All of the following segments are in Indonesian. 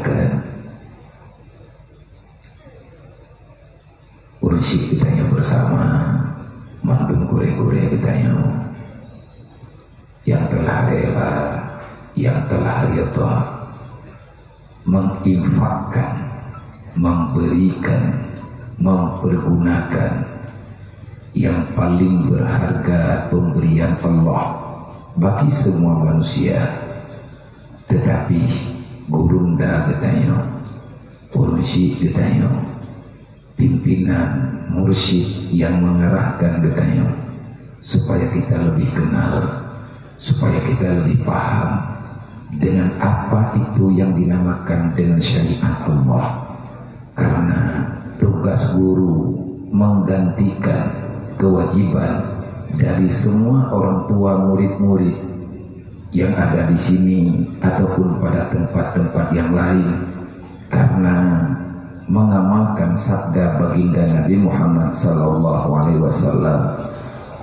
katakan urusi kitanya bersama mandung kure-kure kitanya. Yang telah rela yang telah rela menginfakkan memberikan mempergunakan yang paling berharga pemberian Allah bagi semua manusia. Tetapi gurunda katanya polisi katanya pimpinan mursyid yang mengerahkan katanya supaya kita lebih kenal supaya kita lebih paham dengan apa itu yang dinamakan dengan syariat Allah karena tugas guru menggantikan kewajiban dari semua orang tua murid-murid yang ada di sini ataupun pada tempat-tempat yang lain karena mengamalkan sabda baginda Nabi Muhammad sallallahu alaihi wasallam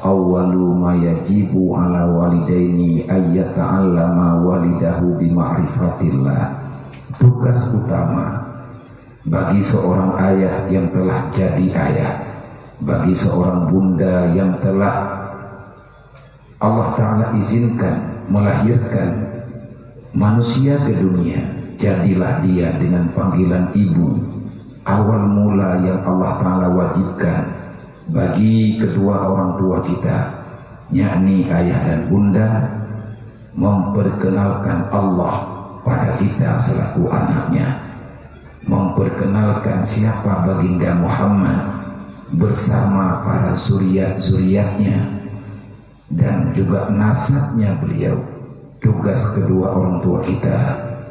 awwalu ma yajibu ala walidaini ayyata'allama walidahu bima'rifatillah. Tugas utama bagi seorang ayah yang telah jadi ayah bagi seorang bunda yang telah Allah Ta'ala izinkan melahirkan manusia ke dunia jadilah dia dengan panggilan ibu. Awal mula yang Allah Ta'ala wajibkan bagi kedua orang tua kita yakni ayah dan bunda memperkenalkan Allah pada kita selaku anaknya. Memperkenalkan siapa baginda Muhammad bersama para zuriat-zuriatnya dan juga nasabnya beliau tugas kedua orang tua kita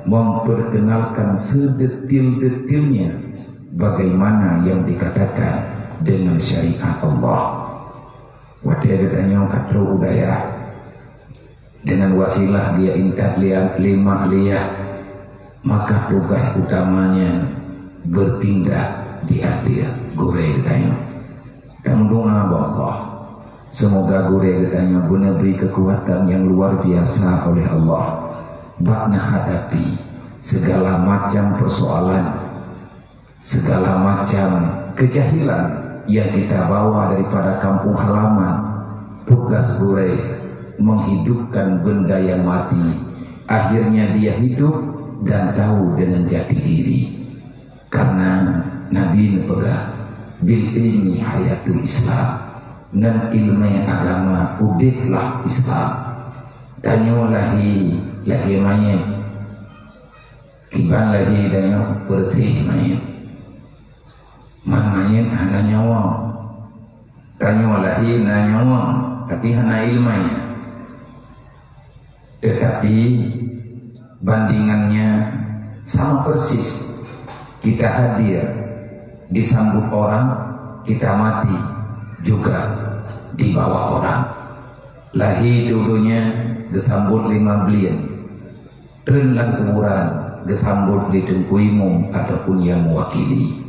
memperkenalkan sedetil-detilnya bagaimana yang dikatakan dengan syariat Allah. Wadah katanya kata budaya dengan wasilah dia intat lihat lima lihat. Maka tugas utamanya berpindah di hati gure katanya dan doa Allah semoga gure katanya guna beri kekuatan yang luar biasa oleh Allah. Bakna hadapi segala macam persoalan segala macam kejahilan yang kita bawa daripada kampung halaman. Tugas gure menghidupkan benda yang mati. Akhirnya dia hidup dan tahu dengan jati diri. Karena Nabi pegang bil ilmi hayatul Islam dan ilmu agama udiklah Islam. Danyo lahi lahi mayat kiban lahi danyo bertih mayat man mayat hana nyawa. Danyo lahi na nyawa. Tapi hana ilmu tetapi bandingannya sama persis. Kita hadir disambut orang kita mati juga dibawa orang. Lahi dulunya disambut lima belian. Dan kuburan disambut di tengkuimu ataupun yang mewakili.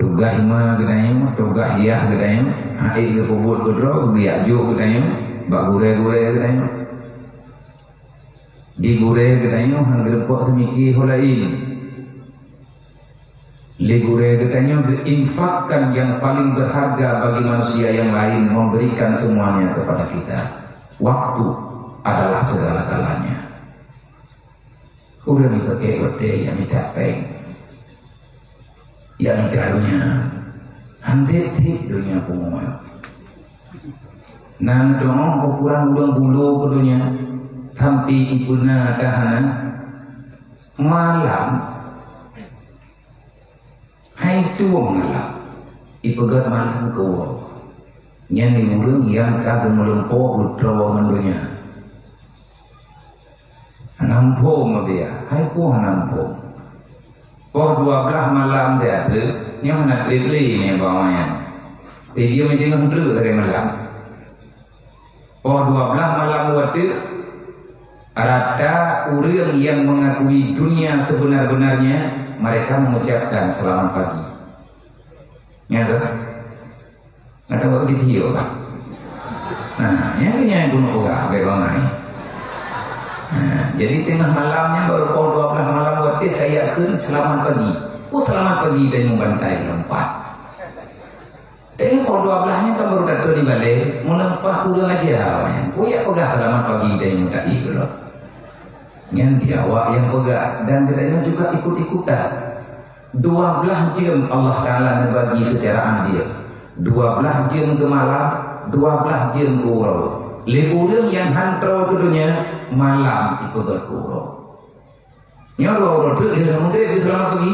Tugas ma gedanya tugas ya gedanya hai ke gedro biak jo gedanya bak gure gure gedanya di gure gedanya gerepok semiki holain Legure katanya berinfakkan yang paling berharga bagi manusia yang lain memberikan semuanya kepada kita. Waktu adalah segala-galanya. Udah dipakai pete yang minta peng. Yang karunya handetik dunia pengumuman. Nan dong kurang udang bulu ke dunia. Tampi ibuna tahanan malam hai tu mengalah ipegat malam kau yang dimulung yang kagak melempo putra mendunya nampo dia. Hai ku nampo Oh dua belah malam dia ada yang nak beli ni bawahnya dia macam dulu dari malam Oh dua belah malam waktu ada orang yang mengakui dunia sebenar-benarnya mereka mengucapkan selamat pagi. Ya tuh. Ada waktu di video kan? Nah, yang ini yang gunung uga, begongai. Nah, jadi tengah malamnya baru pukul 12 malam buat khawatir kayak kun selamat pagi. Oh selamat pagi dan membantai lompat. Dan kalau dua belahnya kan baru datang di balik, mau nampak udah aja. Oh ya pegah selamat pagi dan itu loh. Yang biawak yang pegah dan dia juga ikut-ikutan. Dua belah jam Allah Ta'ala bagi secara adil. Dua belah jam ke malam, dua belah jam ke urau. Yang hantar ke dunia, malam ikut berkurau. Nyawa urau tu, dia mungkin dia selamat pagi.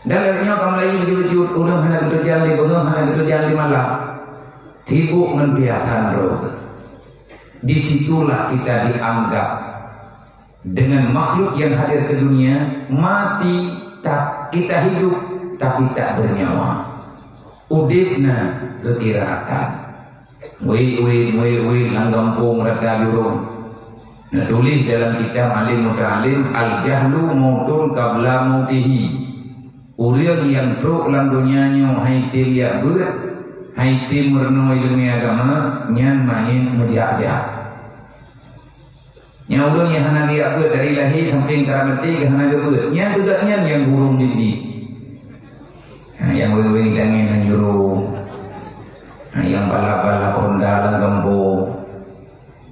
Dan akhirnya kamu lagi wujud-wujud Ulang hanya kerjaan di bunga hanya kerjaan di malam Tibuk membiarkan roh Di situlah kita dianggap Dengan makhluk yang hadir ke dunia Mati tak kita hidup Tapi tak bernyawa. Udibna kekiratan Wei wei wei wei langgampung rada yurung Nah tulis dalam kitab alim muta'alim Al-jahlu mautun qabla mautihi Uriang yang pro lang dunianya hai tim ya ber hai tim merenung ilmu agama nyan main mejaja nya urang yang hana dia ber dari lahir sampai karamati ke hana ber nya juga nyan yang burung di nah, yang wing-wing kangen yang juru nah, yang bala-bala pondalan gembo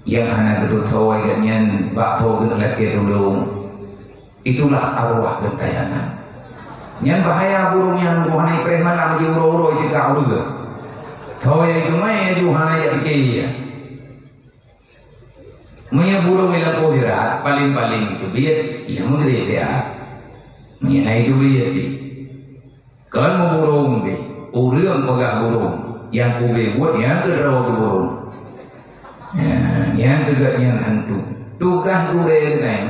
yang hana gedut sawai nyan bakso gedut laki dulu itulah arwah gentayangan yang bahaya burung yang buhani preman am di uro-uro jika urga. Kau yang cuma yang juhana ya pikir Maya burung ila kohirat paling-paling itu biar yang mudri dia. Maya na itu biar di. Kalau mau burung bi, urang pegak burung yang kube buat yang kedua burung. Ya, yang kegak yang hantu. Tugas gue này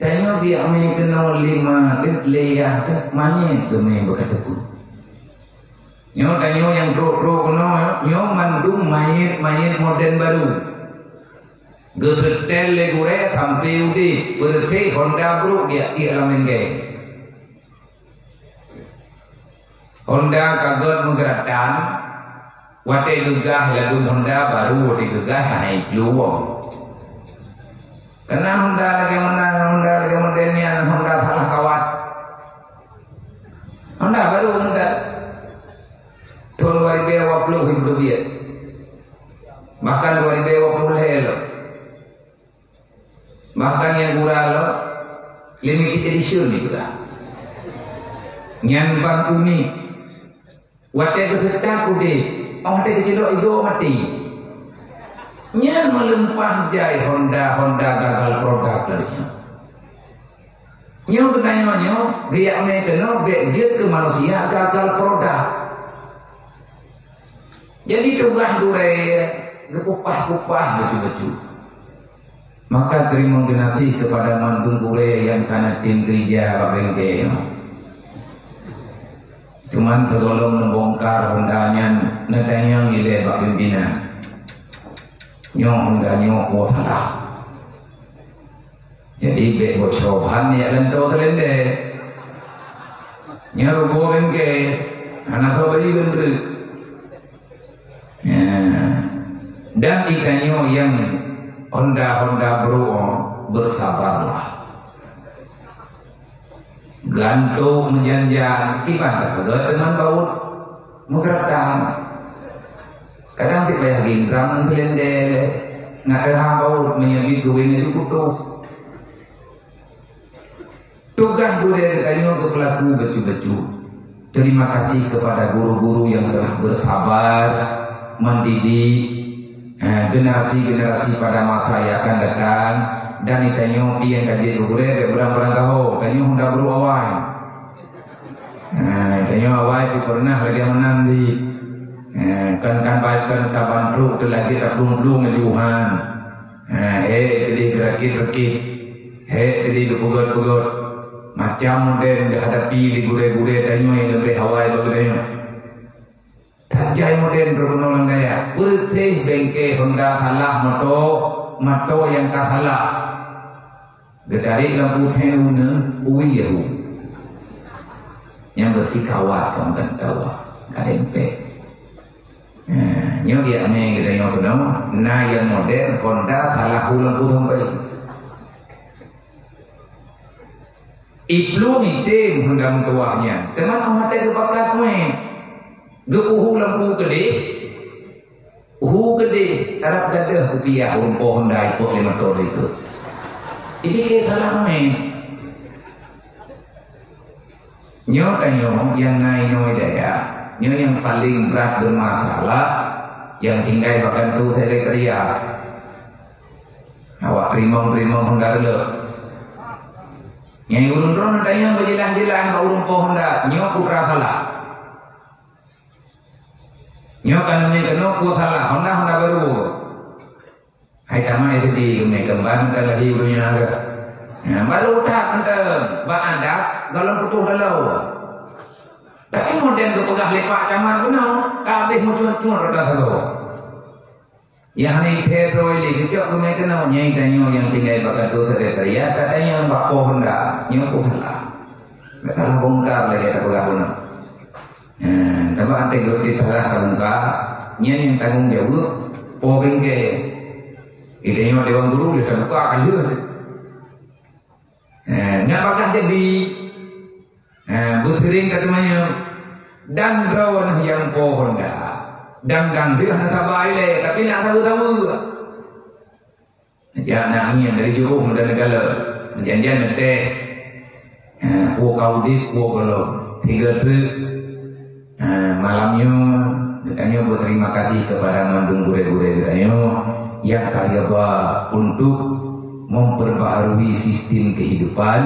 Tanya dia main kena lima ke leya ke mana ke main berkata pun. Nyo tanya yang pro pro kena nyo mandu mayat mayat modern baru. Gesetel le sampai udi bersih Honda bro dia dia alamin gay. Honda kagot menggerakkan Wate gegah lalu Honda baru wate gegah naik luwang. Karena Honda lagi menang, Honda lagi modernnya, Honda salah kawat. Honda baru Honda. Tahun 2020 hidup dia. Bahkan 2020 hello. Bahkan yang lo, limited edition juga. Yang bang unik. Waktu itu kita kude, orang kecil itu mati. Nya melempah jai Honda Honda gagal produk lagi. Nyo kenanya nyo dia me kena dia ke manusia gagal produk. Jadi tugas dure gekupah-kupah betul-betul. Maka terima kasih kepada mantung kure yang karena tim gereja Babengke. Cuman tergolong membongkar hendaknya netanya nilai Pak Pimpinan. Nyong enggak nyong wala jadi be bocohan ya lento telende nyaru goben ke anak kau beri bener ya. dan ikanyo yang honda-honda bro bersabarlah. Gantung menjanjian. Gimana kalau teman baut menggerakkan kadang ti payah gingrang belende nga rehabau menyabi gawin itu putus tugas gue kayu untuk pelaku becu-becu terima kasih kepada guru-guru yang telah bersabar mendidik generasi-generasi pada masa yang akan datang dan ikanyo yang kaji gure berang-berang kau kanyo hendak guru awal nah ikanyo awal itu pernah lagi menandi Eh, kan kan baik kan kaban ru tu lagi belum belum ngejuhan. Eh, jadi geraki geraki, he jadi bugot bugot. Macam model dihadapi di gure-gure tanyo yang lebih hawai bagainya. Tajai model berpenolong daya. Putih bengke honda halah mato, mato yang kahalah. Gedari lampu tenun uwiyahu. Yang berarti kawat kamu kan tahu. Kadempe. nhớ vậy anh người ta nhớ cái đó na yang modern Honda salah ulang ulang baik Iblu ni tim hendak tuahnya. Teman amat bakat me. Geuh lampu gede. Uhu gede, tarap gadah rupiah rumpo Honda itu lima tahun itu. Ini kita salah me. Nyo kanyo yang naik no daya, nyo yang paling berat bermasalah, yang tinggal bahkan tu sekretariat. Awak primong-primong Honda dulu. Yang urun ron tanya berjelas-jelas kau Honda, nyo putra salah. Nyo kan ni kena ku salah, Honda Honda baru. Hai kama itu di kami kembang kan lagi punya agak. Ya, baru tak anda, bak anda kalau putus dalau. Tapi modern tu pegah lepak caman no, kabeh muncul-muncul rada tu. Yang ni Pedro ini kecok kami kena nyai tanyo yang tinggal bakat tu sekretariat katanya bak pohon dah, nyo ku salah. Kata bongkar lagi ada pegah pun. Hmm, tapi ante goti salah bongkar, nyai yang tanggung jawab, po bengke. Itu yang dewan guru dia buka akan juga. Eh, nggak bakal jadi. Eh, busring katanya dan rawan yang pohon dah. Dan ganti hanya sabai le tapi nak tahu tahu juga. Ya nak yang dari juru dan negara. Janjian nanti eh, ku kau di ku kalau. Tiga tu eh, malamnya katanya berterima kasih kepada mandung gure-gure. Katanya yang karyawa untuk memperbaharui sistem kehidupan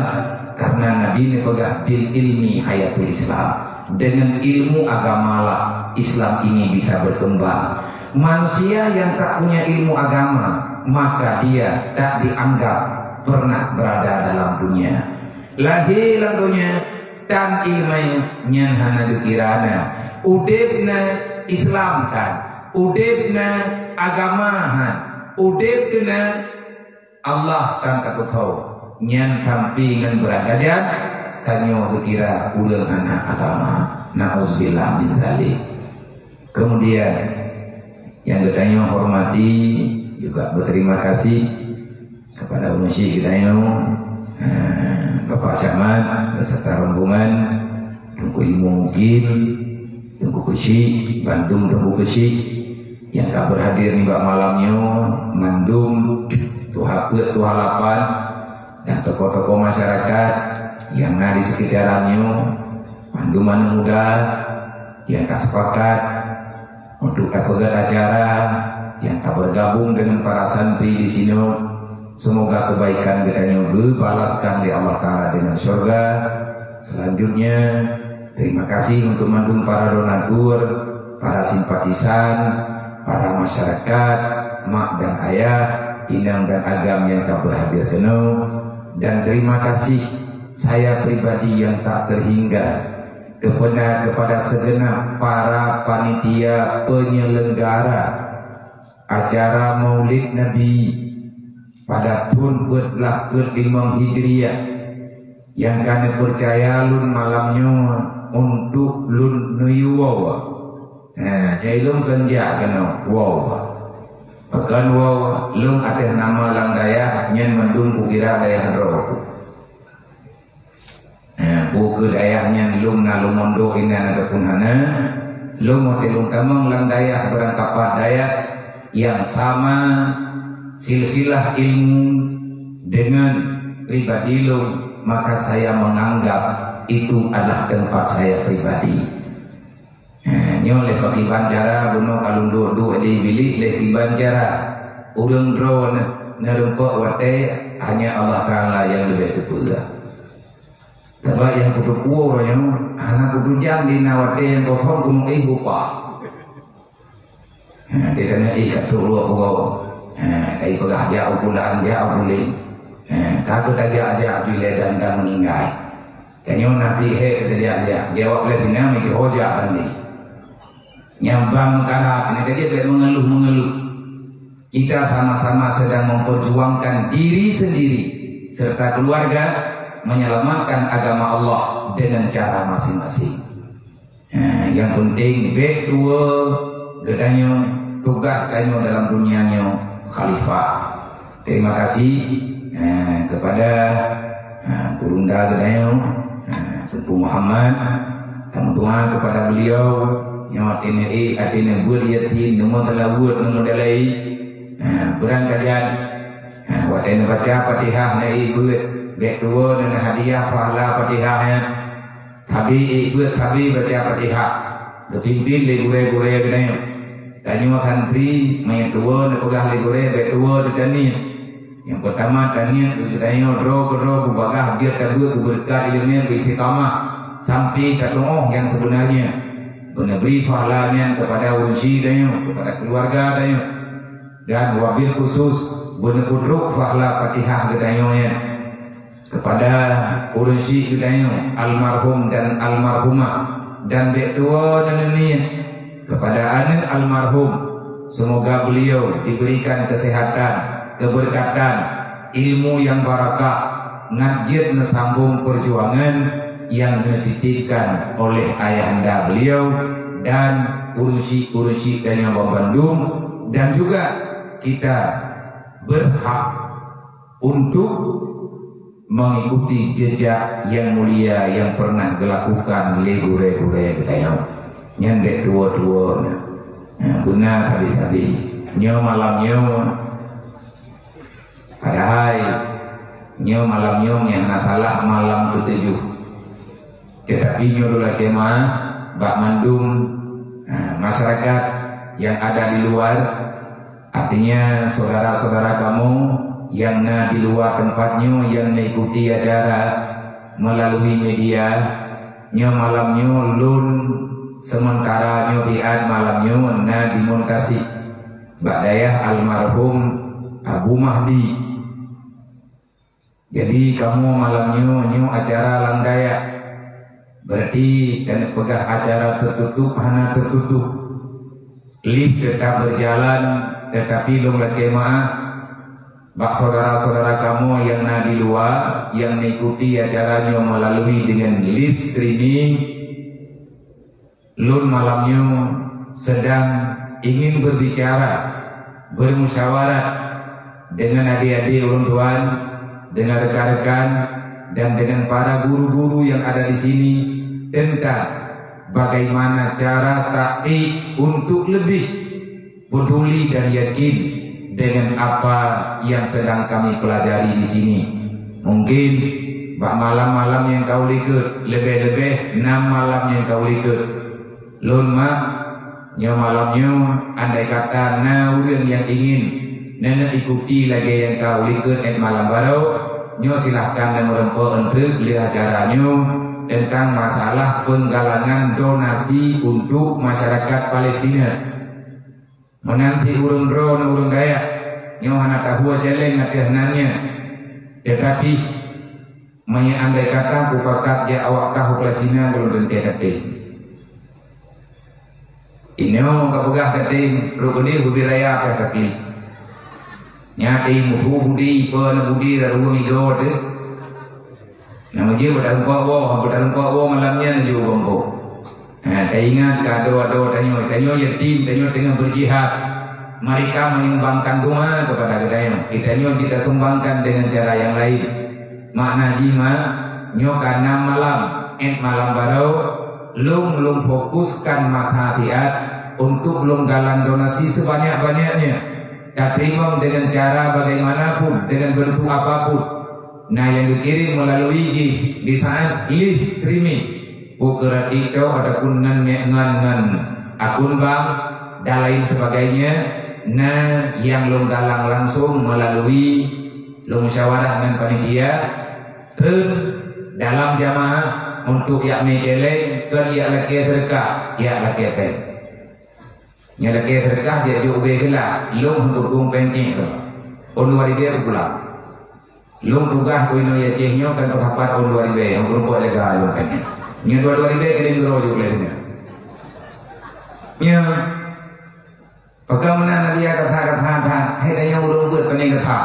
karena Nabi ini pegah bil ilmi hayatul Islam. Dengan ilmu agama lah Islam ini bisa berkembang. Manusia yang tak punya ilmu agama maka dia tak dianggap pernah berada dalam dunia. Lahir dalam dunia dan ilmu hana dikirana udibna Islam kan. Udibna agamahan udip kena Allah kan takut tahu nyan kampingan beragajan tanyo kira ulang anak agama. Na'udzubillah min dzalik kemudian yang bertanya hormati juga berterima kasih kepada umusyi kita eh, Bapak Camat beserta rombongan Tunggu Ilmu Mungkin Tunggu Kusi Bandung Tunggu Kusi yang tak berhadir juga malamnya mandum tuha tuha lapan dan tokoh-tokoh masyarakat yang ada di sekitarannya manduman muda yang tak sepakat untuk tak acara yang tak bergabung dengan para santri di sini semoga kebaikan kita nyugu balaskan di Allah Ta'ala dengan surga selanjutnya terima kasih untuk mandum para donatur para simpatisan para masyarakat, mak dan ayah, inang dan agam yang tak berhadir penuh, dan terima kasih saya pribadi yang tak terhingga kepada kepada segenap para panitia penyelenggara acara Maulid Nabi pada tahun belah ke-5 Hijriah yang kami percaya lun malamnya untuk lun nuyuwa Ha, jadi lung kenja kena wow. Pekan wow, lung atas nama lang daya nyen mendung kukira daya roh. Ha, buku daya nyen lung na lung mondo ina na pun hana. Lung mau lung kamang lang daya berangkapat daya yang sama silsilah ilmu dengan pribadi lung maka saya menganggap itu adalah tempat saya pribadi. Nyo le pakai banjara buno kalung do do di bilik le di banjara. Urang drone nerempak wate hanya Allah Taala yang lebih terpuja. Tapi yang kudu kuwo yang anak kudu jam di nawate yang kosong kudu ibu pak. Dia tanya ikat dulu aku Kai pegah dia pulang dia boleh. Takut aja aja bila dan dan meninggal. Kanyo nanti he dia dia jawab le sini mikir hoja andi nyambang karena ini tadi kayak mengeluh-mengeluh. Kita sama-sama sedang memperjuangkan diri sendiri serta keluarga menyelamatkan agama Allah dengan cara masing-masing. Nah, yang penting dua gedanya tugas kayu dalam dunianya khalifah. Terima kasih eh, kepada eh, Kurunda Tupu Muhammad, Tangtuan kepada beliau, yang artinya eh, artinya buat yatim, nama telah buat, nama dalai, berang kajian, waktu baca patihah na buat, bek dua dan hadiah pahala patihahnya, tapi buat tapi baca patihah, berpimpin le gue-gue Gedayo, Tanya santri, main dua, nak pegah le gue, bek dua, ni, yang pertama tanya tanya roh roh bagah dia kedua berkat ilmu istiqamah sampai ke oh yang sebenarnya. Guna beri pahalanya kepada unsi tanya kepada keluarga tanya dan wabil khusus guna kudruk pahala fatihah tanya kepada unsi tanya almarhum dan almarhumah dan betua dan ini kepada anak almarhum. Semoga beliau diberikan kesehatan keberkatan, ilmu yang barakah, ngajir nesambung perjuangan yang dititipkan oleh ayahanda beliau dan urusi-urusi dari Bandung. Dan juga kita berhak untuk mengikuti jejak yang mulia yang pernah dilakukan legure-gure kita nyandek dua-dua. Guna tadi-tadi nyo malam nyo. Padahal nyo malam nyo yang natalah malam ketujuh. Tetapi nyo dulu kemah bak mandum nah, masyarakat yang ada di luar artinya saudara-saudara kamu yang na di luar tempatnya yang mengikuti acara melalui media nyo malam nyo lun sementara nyo diad malam nyo na dimontasi Dayah almarhum Abu Mahdi jadi kamu malam nyu nyu acara langdaya. Berarti dan pegah acara tertutup hana tertutup. Lift tetap berjalan tetapi belum lagi maaf. Bak saudara-saudara kamu yang ada di luar yang mengikuti acaranya melalui dengan live streaming Lun malamnya sedang ingin berbicara bermusyawarah dengan adik-adik orang tuan dengan rekan-rekan dan dengan para guru-guru yang ada di sini tentang bagaimana cara ta'i untuk lebih peduli dan yakin dengan apa yang sedang kami pelajari di sini. Mungkin bak malam-malam yang kau likut lebih-lebih enam malam yang kau likut. Lun mak, nyo malamnya andai kata na yang ingin Nenek ikuti lagi yang kau likut en malam baru Nyo silahkan dan merempo untuk lihat caranya tentang masalah penggalangan donasi untuk masyarakat Palestina. Menanti urun ro urun gaya, nyo hana tahu jeleng nanya. Tetapi Maya andai kata kupakat ya awak tahu Palestina belum tentu Ini mau kapugah kate rukuni budaya apa kate nyati muhu budi pena budi daru mi do de nama je pada rupa wo pada rupa wo malamnya ju bombo ha ingat kado ado tanyo tanyo yatim tanyo tengah berjihad. Mereka menyumbangkan doa kepada kita kita nyo kita sumbangkan dengan cara yang lain. Makna jima nyo karena malam. Et malam baru lung lung fokuskan mata hatiat untuk lung galang donasi sebanyak-banyaknya. Terima dengan cara bagaimanapun dengan bentuk apa pun. Nah yang dikirim melalui di, di saat lih terima. Bukan itu ada kunan ngan akun bang dan lain sebagainya. Nah yang lo galang langsung melalui lo musyawarah dengan panitia ke dalam jamaah untuk yang mejelek ke yang laki terka yang laki apa Nyala ke terkah dia juga begela long dukung penting tu. On wari dia pula. Long tugah ko ino ya cehnya kan dapat on wari be yang berbuat lega long penting. Nya dua wari be kini gero juga lehnya. Nya Bagaimana dia kata-kata ta hai daya urung buat pening kata.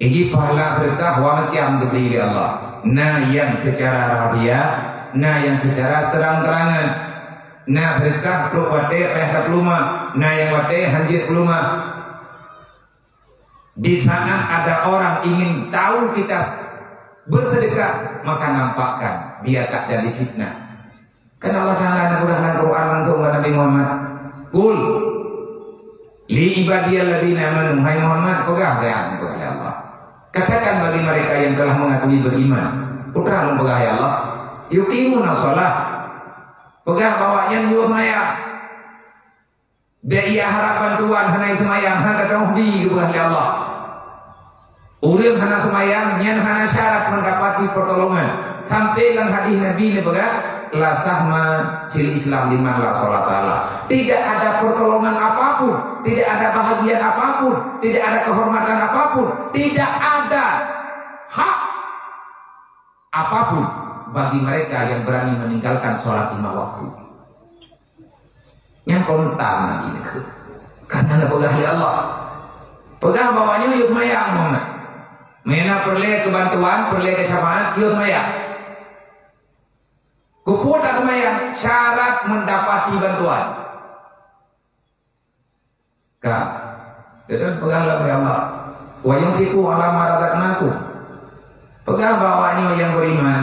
Ini pahala berkah wa macam diberi Allah. Nah yang secara rahasia, nah yang secara terang-terangan. Na berkah pro wate peh pluma na yang wate hanjir pluma di sana ada orang ingin tahu kita bersedekah maka nampakkan biar tak jadi fitnah. Karena Allah Taala dalam Quran untuk Nabi Muhammad, "Kul li ibadiyalladzina amanu. Hai Muhammad pegang ya pegang Allah." Katakan bagi mereka yang telah mengakui beriman, udah pegang ya Allah, yuqimuna shalah. Pegang bawanya nyuruh maya. Dia harapan Tuhan hana itu mayang hana di ya Allah. Urang hana semayang, nyan hana syarat mendapati pertolongan. Tampilan hadis Nabi ini begat, la sahma Islam di mana salat Allah. Tidak ada pertolongan apa pun, tidak ada bahagian apa pun, tidak ada kehormatan apa pun, tidak ada hak apa pun bagi mereka yang berani meninggalkan sholat lima waktu. Yang kontan Nabi itu. Karena nak pegang Allah. Pegang bawahnya yuk mayang Muhammad. Mena perlu kebantuan, perlu kesamaan, yuk maya. Kupur tak maya, syarat mendapati bantuan. Kak, dan peganglah ya Allah. Wa yunfiku ala maradaknaku. Pegang bawahnya yang beriman.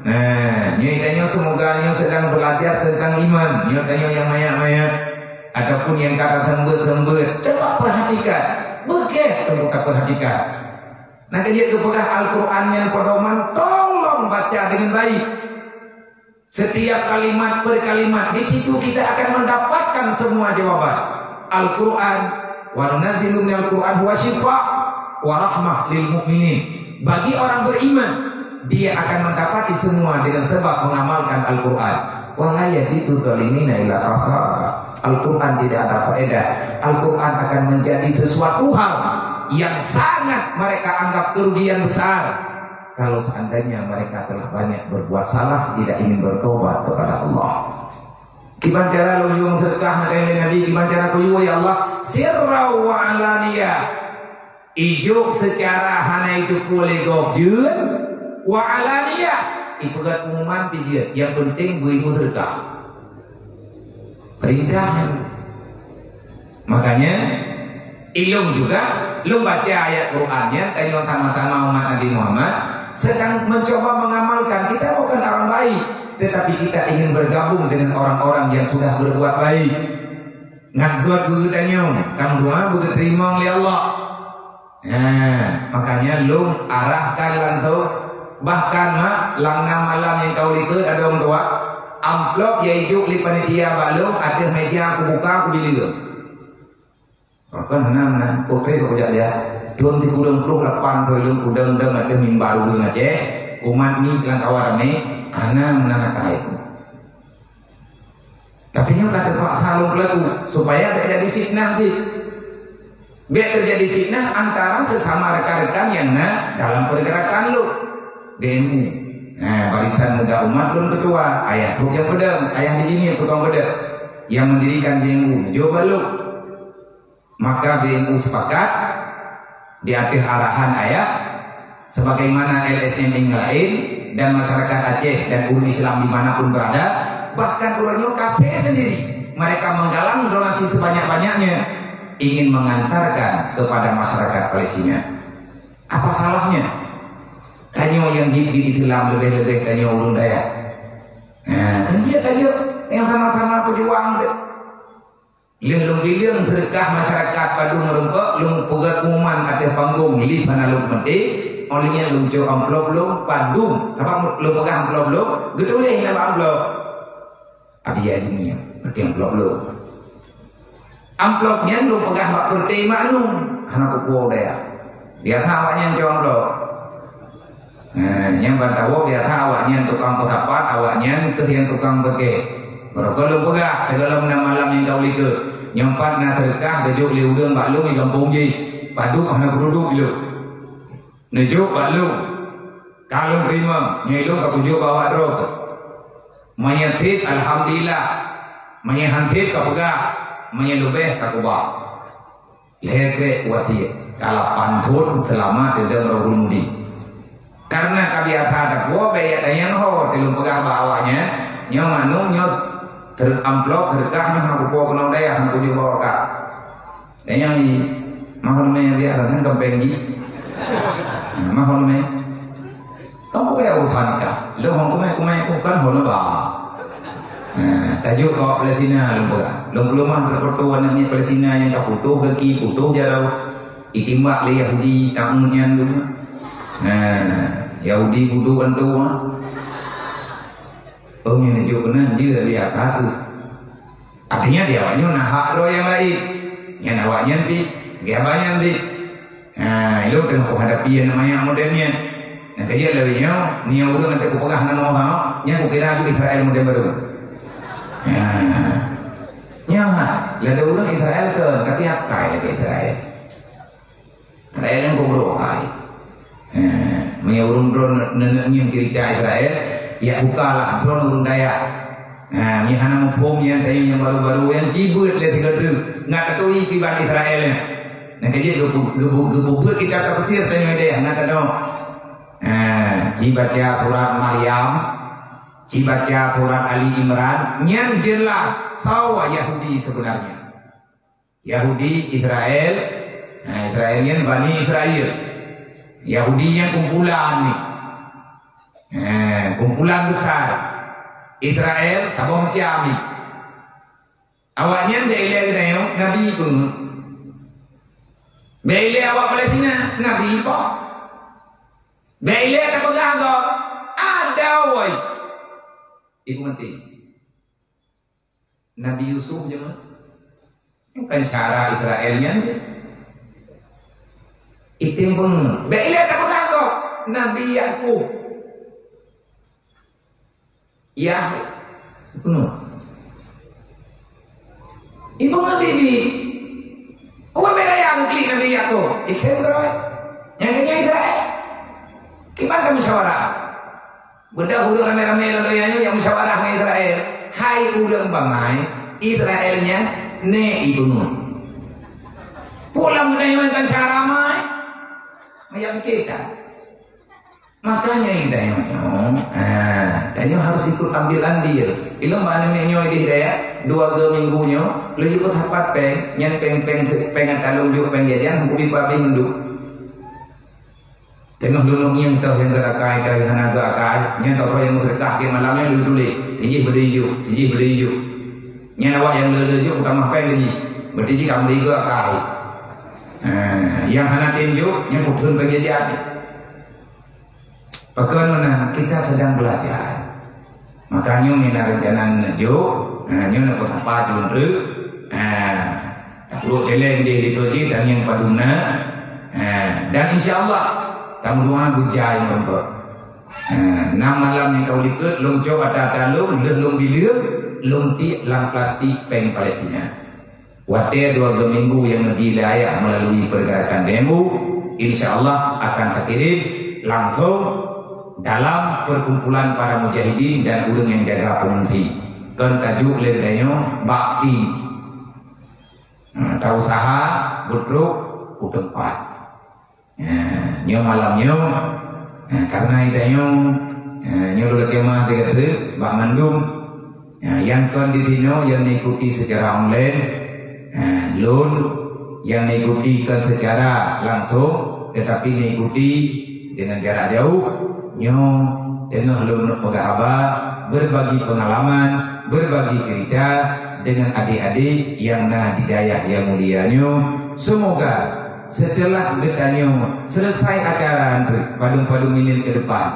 Nah, nyoy tanya semoga nyoy sedang belajar tentang iman. Nyoy tanya yang maya-maya. Adapun yang kata tembut-tembut, coba perhatikan. Begitu kita perhatikan. Nah dia kepegang Al-Quran yang pedoman, tolong baca dengan baik. Setiap kalimat per kalimat, di situ kita akan mendapatkan semua jawaban. Al-Quran, wa nunazzilu al Quran wa wa rahmah lil mu'minin. Bagi orang beriman, dia akan mendapati semua dengan sebab mengamalkan Al-Quran. Wala yadidu dhalimina ila. Al-Quran tidak ada faedah. Al-Quran akan menjadi sesuatu hal yang sangat mereka anggap kerugian besar kalau seandainya mereka telah banyak berbuat salah tidak ingin bertobat kepada Allah. Gimana cara lu yung dengan Nabi? Gimana cara ya Allah? Sirra wa alaniyah. Ijuk secara hana itu boleh gobjun wa alaniyah. Itu kan umuman dia. Yang penting berimu sedekah. Perintah. Makanya ilmu juga lu baca ayat Qur'annya tanya tama-tama umat Nabi Muhammad sedang mencoba mengamalkan kita bukan orang baik tetapi kita ingin bergabung dengan orang-orang yang sudah berbuat baik ngagot gue tanya kamu dua begitu terima oleh Allah nah makanya lu arahkan lantu bahkan mak lang malam yang kau likut ada orang tua amplop ya ijuk li panitia balung ada meja aku buka aku dilihat Kan nang na kote ko ja ya. Tuan ti kudang puluh lapan pelung kudang dang ada mimbar udang aja. Umat ni kan awar ni ana menana kait. Tapi yang kata Pak Halung pelaku supaya tidak jadi fitnah sih. Biar terjadi fitnah antara sesama rekan-rekan yang na dalam pergerakan lu. DMU. Nah, barisan muda umat belum ketua, ayah tuh yang pedang, ayah di ini tukang pedang yang mendirikan DMU. Coba lu maka BNU sepakat di akhir arahan ayah sebagaimana LSM yang lain dan masyarakat Aceh dan umat Islam di mana pun berada bahkan ulama KP sendiri mereka menggalang donasi sebanyak-banyaknya ingin mengantarkan kepada masyarakat Palestina. Apa salahnya? Tanyo yang di, di Islam lebih-lebih tanyo ulun daya nah kan dia tanyo yang sama-sama pejuang Lung lung bilung berkah masyarakat padu merumpok lung pugat kuman kata panggung li mana lung mati olehnya lung jo amplop lung padu apa lung pegang amplop lung? Gitu leh nama amplop. Abi ya ini berarti amplop amplopnya lung pegang bak berti maklum. Anak kuku dia biasa awaknya jo amplop. Nah, yang bantawo biasa awaknya tukang petapat, awaknya kehian tukang beke. Berapa lu dalam nama malam yang kau lihat nyempat na terkah dejuk li udang baklung di kampung ji padu kana beruduk lu. Nejuk baklung kalau terima nyilu ka pujuk bawa ro menyetit alhamdulillah. Menyehantit ka pegah menyelubeh ka kubah leke wati kala pantun selama tidak mudi karena kabiasa ada buah bayar yang ho telung pegah bawahnya nyomanu nyot ter amplop berkahnya aku bawa kenal daya aku di bawa kak. Dan yang di mahal me dia kan kembali mahal me urusan kah lo hong kumai bukan hono ba tajuk kau Palestina lo lo belum mah berpertuan ni Palestina yang tak putus kaki putus jarau itimbak le Yahudi tamunya dulu nah Yahudi kudu bantu mah Oh, ini juga benar dia lihat tu. Artinya dia awaknya nak hak yang lain. Yang awaknya nanti, dia banyak nanti. Nah, itu tengah hadapi yang namanya modelnya. Nah, dia lebihnya, ni orang nanti kupegah nama orang, yang kukira itu Israel model baru. Nah, nyawa, ada orang Israel ke, apa ya ke Israel? Israel yang kubro kai. Nah, punya urun drone neneknya cerita Israel, ya bukalah drone urun daya. Nah, hana mumpung yang tadi yang baru-baru yang cibut dia tinggal tu, nggak ketui kibat Israel. Nah, kerja gebuk-gebuk kita ke pesir tanya dia, nggak tahu. Nah, baca surat Maryam, baca surat Ali Imran, yang jelas tahu Yahudi sebenarnya. Yahudi Israel, nah Israelian Bani Israel. Yahudi yang kumpulan ni. Eh, kumpulan besar. Israel tabung ni. Awaknya dia ilai Nabi pun. Bila awak Palestina, Nabi pun. Bila ada pegang kau, ada woi. Ibu mati. Nabi Yusuf mah. Bukan cara Israelnya je. Itu pun. Ada pegang kau, Nabi Yakub. Ya, penuh. Ibu mati bi. Uang merah yang klik Nabi Yakub. Ikan berapa? Yang kena Israel. Gimana musyawarah? Benda hulu rame-rame lalu yang musyawarah dengan Israel. Hai ulang bangai, Israelnya ne ibnu. Pulang menerima cara mai, macam kita. Makanya indah yang ah, tanya harus ikut ambil andil. Ilmu mana menyo di daya dua ke minggunya, lu juga tapat peng, nyen peng peng pengen talung juga peng jadian, babi nduk. Tengah dulu yang tahu yang gerakai dari hana gerakai, yang tahu yang berkah ke malamnya dulu dulu, tiji beriyu, tiji beriyu. Yang awak yang lele juk utama apa yang bertiji kamu di gerakai. Yang hana tinjuk, yang putun bagi dia. Bagaimana kita sedang belajar. Makanya ni nak rencana juk, nyo nak bertempat dulu. Tak perlu celeng di di dan yang paduna. Dan insya Allah kamu doa gujai mampu. Nam malam ni kau likut long coba ada talung dah long bilir long ti lang plastik peng Palestina. Watir dua minggu yang lebih layak melalui pergerakan demo, insya Allah akan terkirim langsung dalam perkumpulan para mujahidin dan ulun yang jaga pengungsi. Kan tajuk ledanya bakti. Tak usaha, bertruk, kutempat. Ya, nyo malam nyo ya, karena itu nyo ya, nyo dulu kemah tiga tu bak mandum ya, yang kondisi nyo yang mengikuti secara online loan yang mengikuti kan secara langsung tetapi mengikuti dengan jarak jauh nyo tengah loan pegawai berbagi pengalaman berbagi cerita dengan adik-adik yang nah di daya yang mulia nyo semoga setelah dekanya selesai acara padung-padung ini ke depan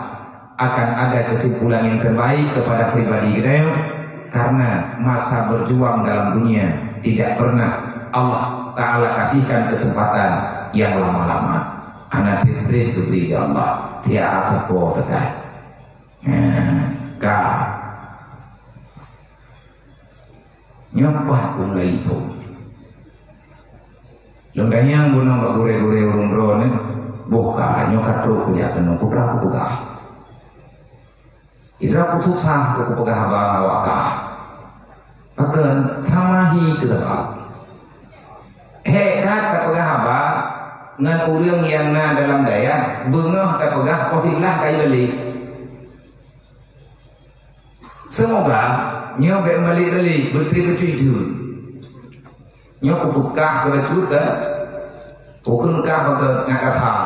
akan ada kesimpulan yang terbaik kepada pribadi kita karena masa berjuang dalam dunia tidak pernah Allah Ta'ala kasihkan kesempatan yang lama-lama. Anak diberi diberi Allah. Dia apa kau tekan kah nyompah mulai itu Lengkanya guna mbak gure-gure urung drone buka nyokat ro kuya kenu putra ku buka. Ira ku tuk sah ku buka haba waka. Akan tamahi ke depan. Hekat ka pegah haba ngan urang yang na dalam daya bengah ka pegah pohillah kai beli. Semoga nyobe beli-beli bertujuh nhớ của bục ca của chú ke Tukun ka baka ngakatha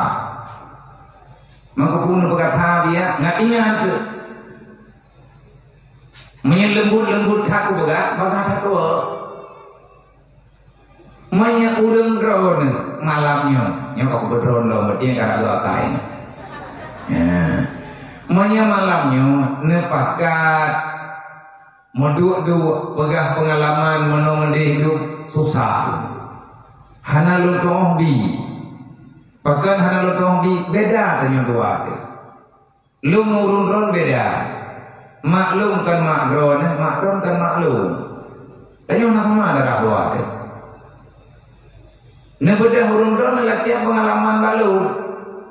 Maka pun berkata dia nggak ingat ke menyelembut-lembut aku baga baga aku Maya urang drone malamnya yang aku berdrone lo berarti karena lo kain ya Maya malamnya nepakat Meduk-duk pegah pengalaman menong hidup susah. Hana lu di Bahkan hana lu di beda dengan dua Lu ngurun beda. Maklum kan makron Makron kan maklum. Tapi yang sama ada dua Nah beda hurun ron latihan pengalaman baru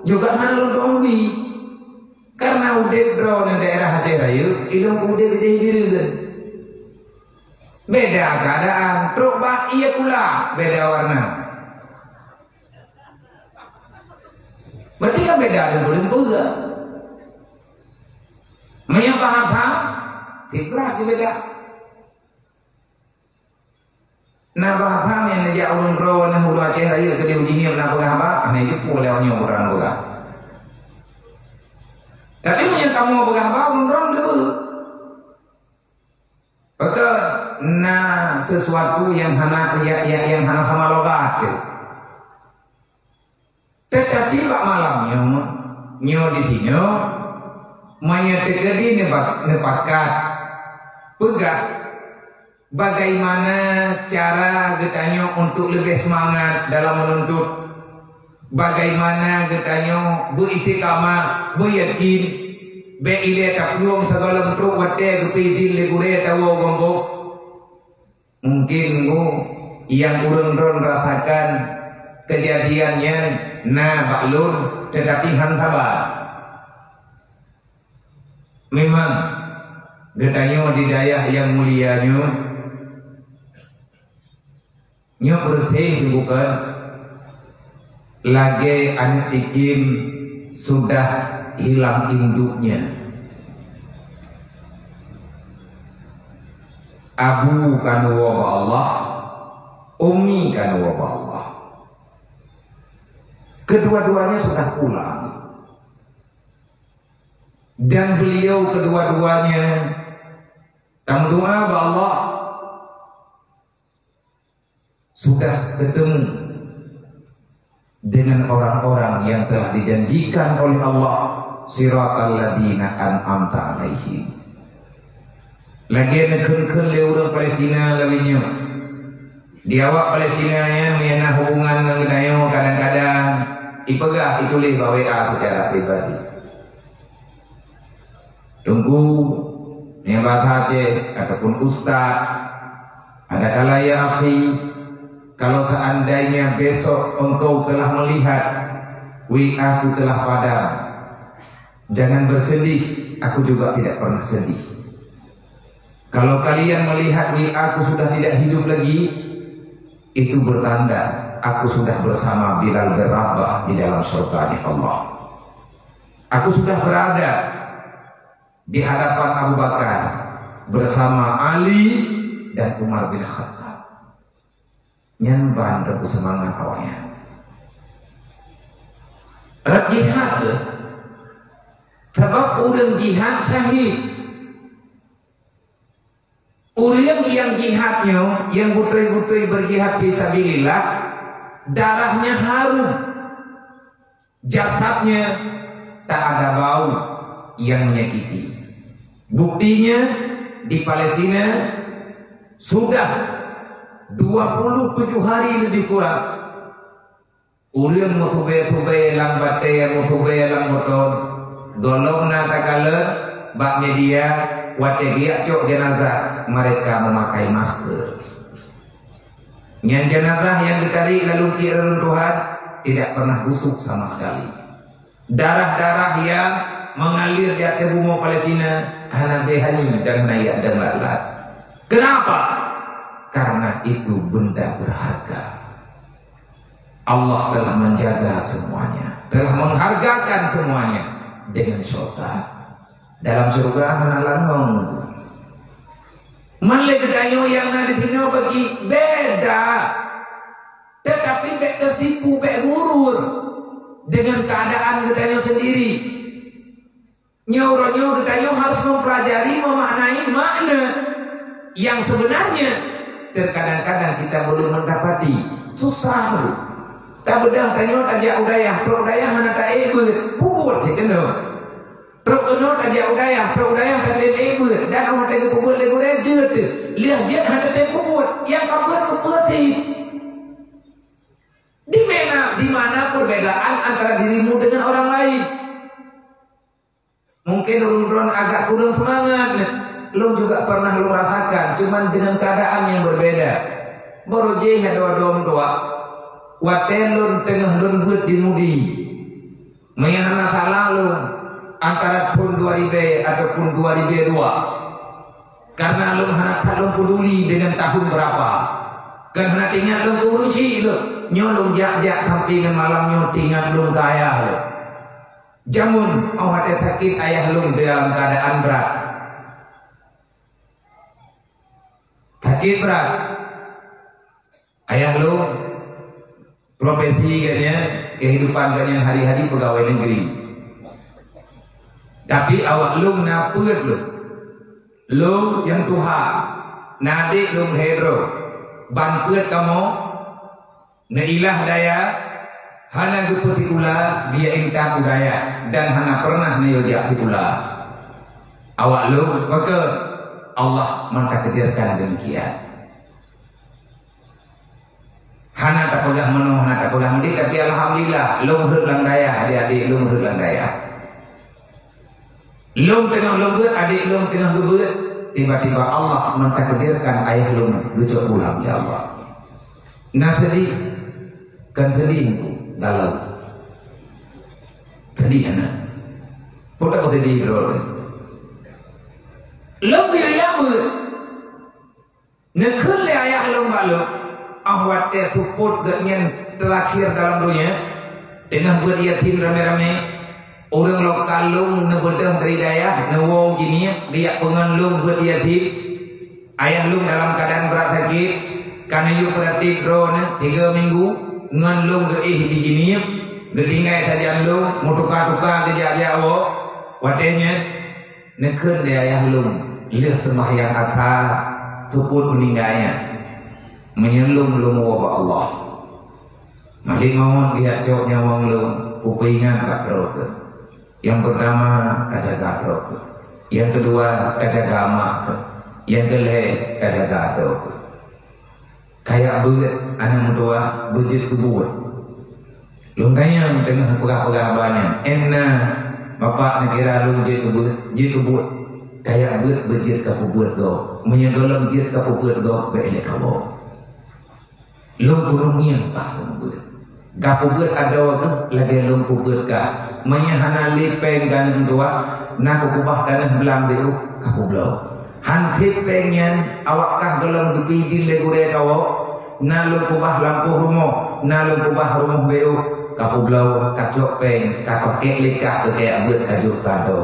Juga hana lu di Karena udah drone daerah Aceh Rayu Ilmu udah kan Beda keadaan. Bak iya pula beda warna. Berarti kan beda boleh juga. Maya paham paham? Tidak beda. Nah paham yang najak ulun bro nah hulu Aceh raya ke dia ujinya nak pegah apa? Nah itu boleh orang orang pegah. Tapi yang kamu pegah apa? Ulun bro dia Maka na sesuatu yang hana ya, ya, yang hana sama logat. Tetapi pak malamnya nyo di sini maya terjadi nepakat pegah bagaimana cara getanya untuk lebih semangat dalam menuntut? Bagaimana getanya beristiqamah beryakin be ile tak nyom segala bentuk wate gupi din le gure tawo mungkin mu yang urun ron rasakan kejadiannya na baklun tetapi hantaba memang getanyo di dayah yang mulia nyo nyo berteh bukan? Lagi anak ikim sudah hilang induknya. Abu kan wa Allah, Umi kan wa Allah. Kedua-duanya sudah pulang. Dan beliau kedua-duanya Tamu doa Allah sudah ketemu dengan orang-orang yang telah dijanjikan oleh Allah siratal ladina an'amta alaihim lagi nekun-kun le urang Palestina lawinya di awak Palestina nya miana hubungan dengan kadang-kadang ipegah itu le bawa secara pribadi tunggu yang bahasa ataupun ustaz ada kala ya akhi kalau seandainya besok engkau telah melihat wi aku telah padam. Jangan bersedih, aku juga tidak pernah sedih. Kalau kalian melihat wi aku sudah tidak hidup lagi, itu bertanda aku sudah bersama Bilal berabah di dalam surga Allah. Aku sudah berada di hadapan Abu Bakar bersama Ali dan Umar bin Khattab. Nyamban semangat awalnya. Jihad Sebab orang jihad syahid. Orang yang jihadnya, yang putri-putri berjihad fisabilillah, darahnya harum. Jasadnya tak ada bau yang menyakiti. Buktinya di Palestina sudah 27 hari lebih kurang. Orang musubay-subay lang batay, musubay lang motor, Dolong na takala bak media cok jenazah mereka memakai masker. Yang jenazah yang ditarik lalu Tuhan tidak pernah busuk sama sekali. Darah-darah yang mengalir di atas bumi Palestina hanya behani dan naik dan lalat. Kenapa? Karena itu benda berharga. Allah telah menjaga semuanya, telah menghargakan semuanya dengan surga. Dalam surga hanalanong. Malik dayo yang ada di sini bagi beda. Tetapi bek tertipu, bek gurur dengan keadaan gedayo sendiri. Nyoro-nyoro kita harus mempelajari, memaknai makna yang sebenarnya terkadang-kadang kita belum mendapati susah tak bedah tanya tajak udaya pro udaya mana tak ibu puput je kena pro kena tajak udaya pro udaya tak ada ibu dan orang tak puput lagi reja tu. Lihat je ada tak puput yang kabar puput di mana di mana perbedaan antara dirimu dengan orang lain? Mungkin urun agak kurang semangat lu juga pernah lu rasakan cuman dengan keadaan yang berbeda. Baru je ada dua dua watelun tengah buat di mudi. Mengenai salah lu antara pun dua ribu ataupun dua ribu dua. Karena lu hendak lu peduli dengan tahun berapa. Karena tinggal lu kurusi lu nyolong jak-jak sampai dengan malam nyolong tinggal lu kaya lu jamun awak sakit ayah lu dalam keadaan berat. Sakit berat. Ayah lu profesi katanya kehidupan katanya hari-hari pegawai negeri tapi awak lu naput lu? Lu yang Tuhan. Nadi lu hedro bantuat kamu. Nailah daya. Hana guputi ula biya inta budaya. Dan hana pernah nayodiak ula awak lu maka Allah mentakdirkan demikian. Hana tak pegang menu, hana tak pegang menu, tapi Alhamdulillah, lung hurut daya, adik-adik lung hurut daya. Lung tengah lung adik lung tengah gebut, tiba-tiba Allah mentakdirkan ayah lung lucu pulang, ya Allah. Nah sedih, kan sedih, galau. Sedih, anak. Putak sedih, bro. Long dia yang ber. Nekun le ayah long balu. Ahwat dia support gaknya terakhir dalam dunia. Dengan beryatim rame-rame. Orang lokal long nebedah dari daya. Newo gini dia pengen long beryatim. Ayah long dalam keadaan berat sakit. Karena yuk berarti drone tiga minggu. Ngan long ke ih di gini. Gelingai saja long. Mutukar-tukar ke dia awak. Wadahnya. Nekun dia ayah long lihat sembahyang kata tupun meninggalnya menyelum lum wabah Allah Malik ngomong dia jawab nyawang lum upingan kak roke yang pertama kak roke yang kedua kata gama yang kata kak roke kayak buat anak muda bujit kubur. Lum kaya tengah pegah-pegah banyak enak bapak kira lum jit kubur jit kubur. Kaya buat berjit ke kubur go menyegolam jit ke kubur go beele kawo lo burungnya kah kubur. Ga kubur ada waktu lagi lo kubur ka menyahana lipeng kan dua nak kubah kan belam biru ka kublo hantit pengen awak kah gelam gebi di legure kawo na lo kubah lampu rumah na lo kubah rumah biru ka kublo kacok peng kapak lekah ke kayak buat kajuk kado.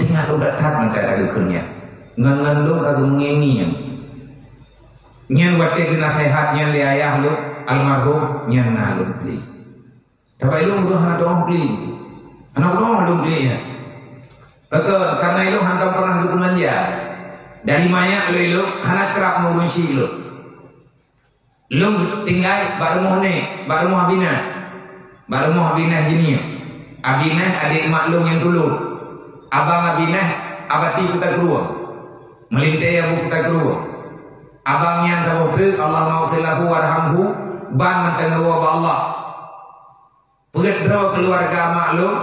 Tinggal udah tak mereka dari kurnia ngengandung kagum mengengi nyen wate kena sehatnya li ayah lu almarhum nyen nalu beli. Tapi lu udah dong beli anak dong lu beli ya betul karena itu hantam pernah ke manja dari maya lu lu hana kerap si lu lu tinggal baru mau ne baru mau abina baru mau abina gini. Abina adik maklum yang dulu. Abang abinah abati kita keluar. Melintai abu kita keluar. Abang yang tahu Allah maghfirlahu warhamhu. Ban mantan Allah. Pugat bro keluarga maklum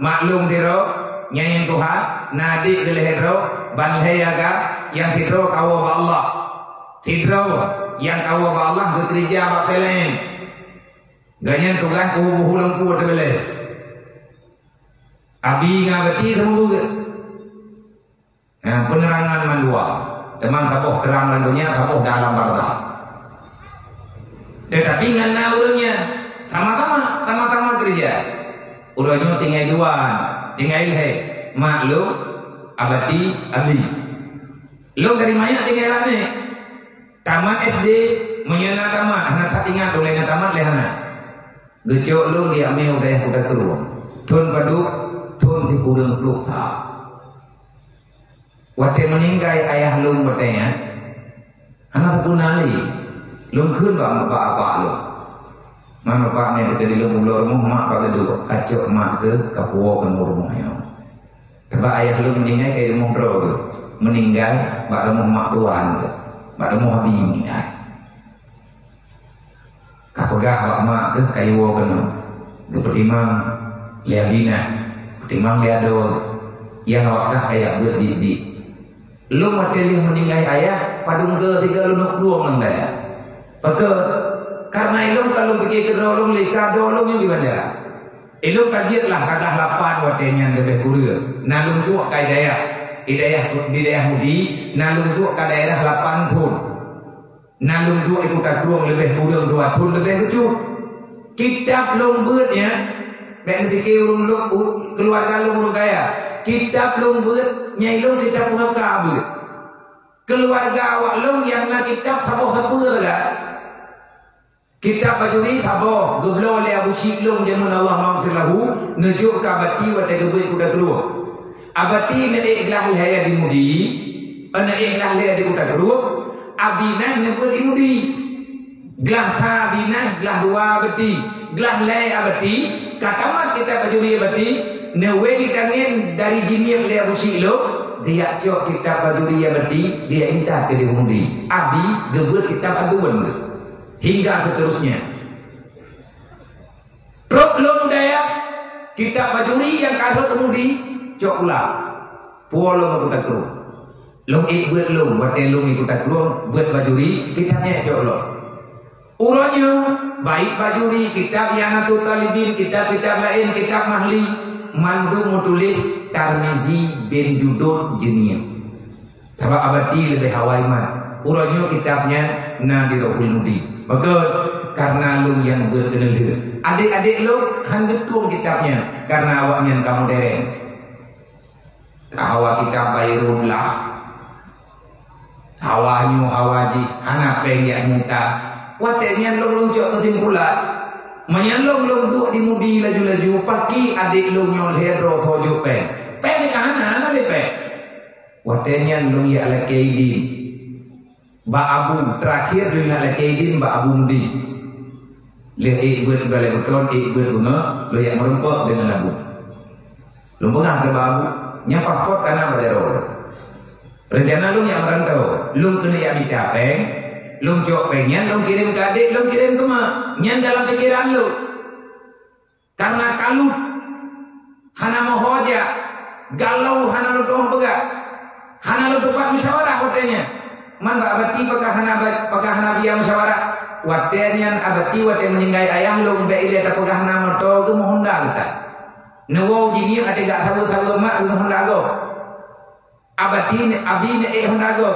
maklum diro nyanyi Tuhan nadi gelehro ban lehaga yang tidro kawo Allah tidro yang kawo Allah ke gereja apa pelen ganyan tugas kubu hulang kuat beleh Abi ngabati juga. Nah, penerangan mandua. Teman kapoh terang landunya, kapoh dalam barzah. Tetapi ngan naurnya sama-sama, sama-sama kerja. Ulunyo tinggal dua, tinggal he, maklu abati abi. Lo dari mana tinggal lagi? Taman SD menyana taman, nak ingat oleh taman lehana. Lucu lo diambil udah udah turun. turun padu, turun di kurung peluksa. Waktu meninggal ayah lu bertanya, anak punali, lu kun bang bapak lu. Mana ni kita di lu mula rumah mak pada dulu kacau mak ke kapuo ke rumahnya. Sebab ayah lu meninggal kayak rumah bro tu, meninggal mak rumah mak tuan tu, mak rumah ini. Kapagah mak mak ke kayu ke nu, lu pertimang lihat bina, pertimang lihat do, yang dah ayah buat di di Lu mati lihat meninggal ayah, padung ke tiga lu nak luang nang daya. Karena ilmu kalau pergi ke dolong lika dolong yang gimana? Ilmu kajiat lah kadah lapan watenya lebih kuria. Nalung tu kai daya. Idayah daerah mudi, nalung tu ke daerah lapan pun. Nalung tu ikut takruang lebih kurang dua pun lebih lucu. Kitab lombutnya, ben fikir urung keluarga lu gaya kita belum buat nyai long kita buat kabut keluarga awak long yang nak kita sabo lah kita pajuri sabo gublo le abu shiklong jamun Allah maghfir lahu nujuk ka bati wa tegebe kuda keluar. Abati ne ikhlas haya di mudi. Ana ikhlas le di kuda keluar. Abinah ne buat di mudi. Gelah ha abinah gelah dua beti gelah le abati katamat kita pajuri abati Newe kangen dari jini yang dia lo dia cok kita paduri yang berdi dia minta ke dia mundi abi gebut kita paduan hingga seterusnya problem daya kita paduri yang kasut kemudi cok ulah puolo mau kita kru long ik buat long buat long ikut kru buat bajuri kita nya cok lo Uronya baik bajuri kitab yang atau talibin kitab kitab lain kitab mahli mandu mutulis Tarmizi bin Judud Jenia. Tapi abadi lebih hawai mah. Uranyo kitabnya Nadirul Nudi. Maka karena lu yang berkenal Adik-adik lu hendak tuang kitabnya karena awaknya kamu dereng. Hawa kitab Bayrullah. Hawanyu hawaji anak pengen minta. Watenya lu luncuk kesimpulan Menyalong long duk di mudi laju-laju pagi adik long nyol hero sojo pe. Pe ni ana ana le pe. Watenya long ya ala keidi. Ba abu terakhir lu ala keidi ba abu mudi. Le e buat bale beton e buat bunga lo yang merempok dengan abu. Lu pegang ke. Nya paspor kana badero. Rencana lu yang merantau, lu kena ya bicara Lu jawab pengen, lu kirim ke adik, lu kirim ke mak. Nyan dalam pikiran lu. Karena kalut. Hana mau hoja. Galau hana lu doang pegak. Hana lu tempat musyawarah kotanya. Man ba abati pakah hana pakah hana biya musyawarah. Watenya abati wate meninggal ayah lu be ile ta pakah hana moto tu mohon dah ta. Nawo jini ate gak tahu tahu mak lu honda go. Abati ne abi ne eh honda go.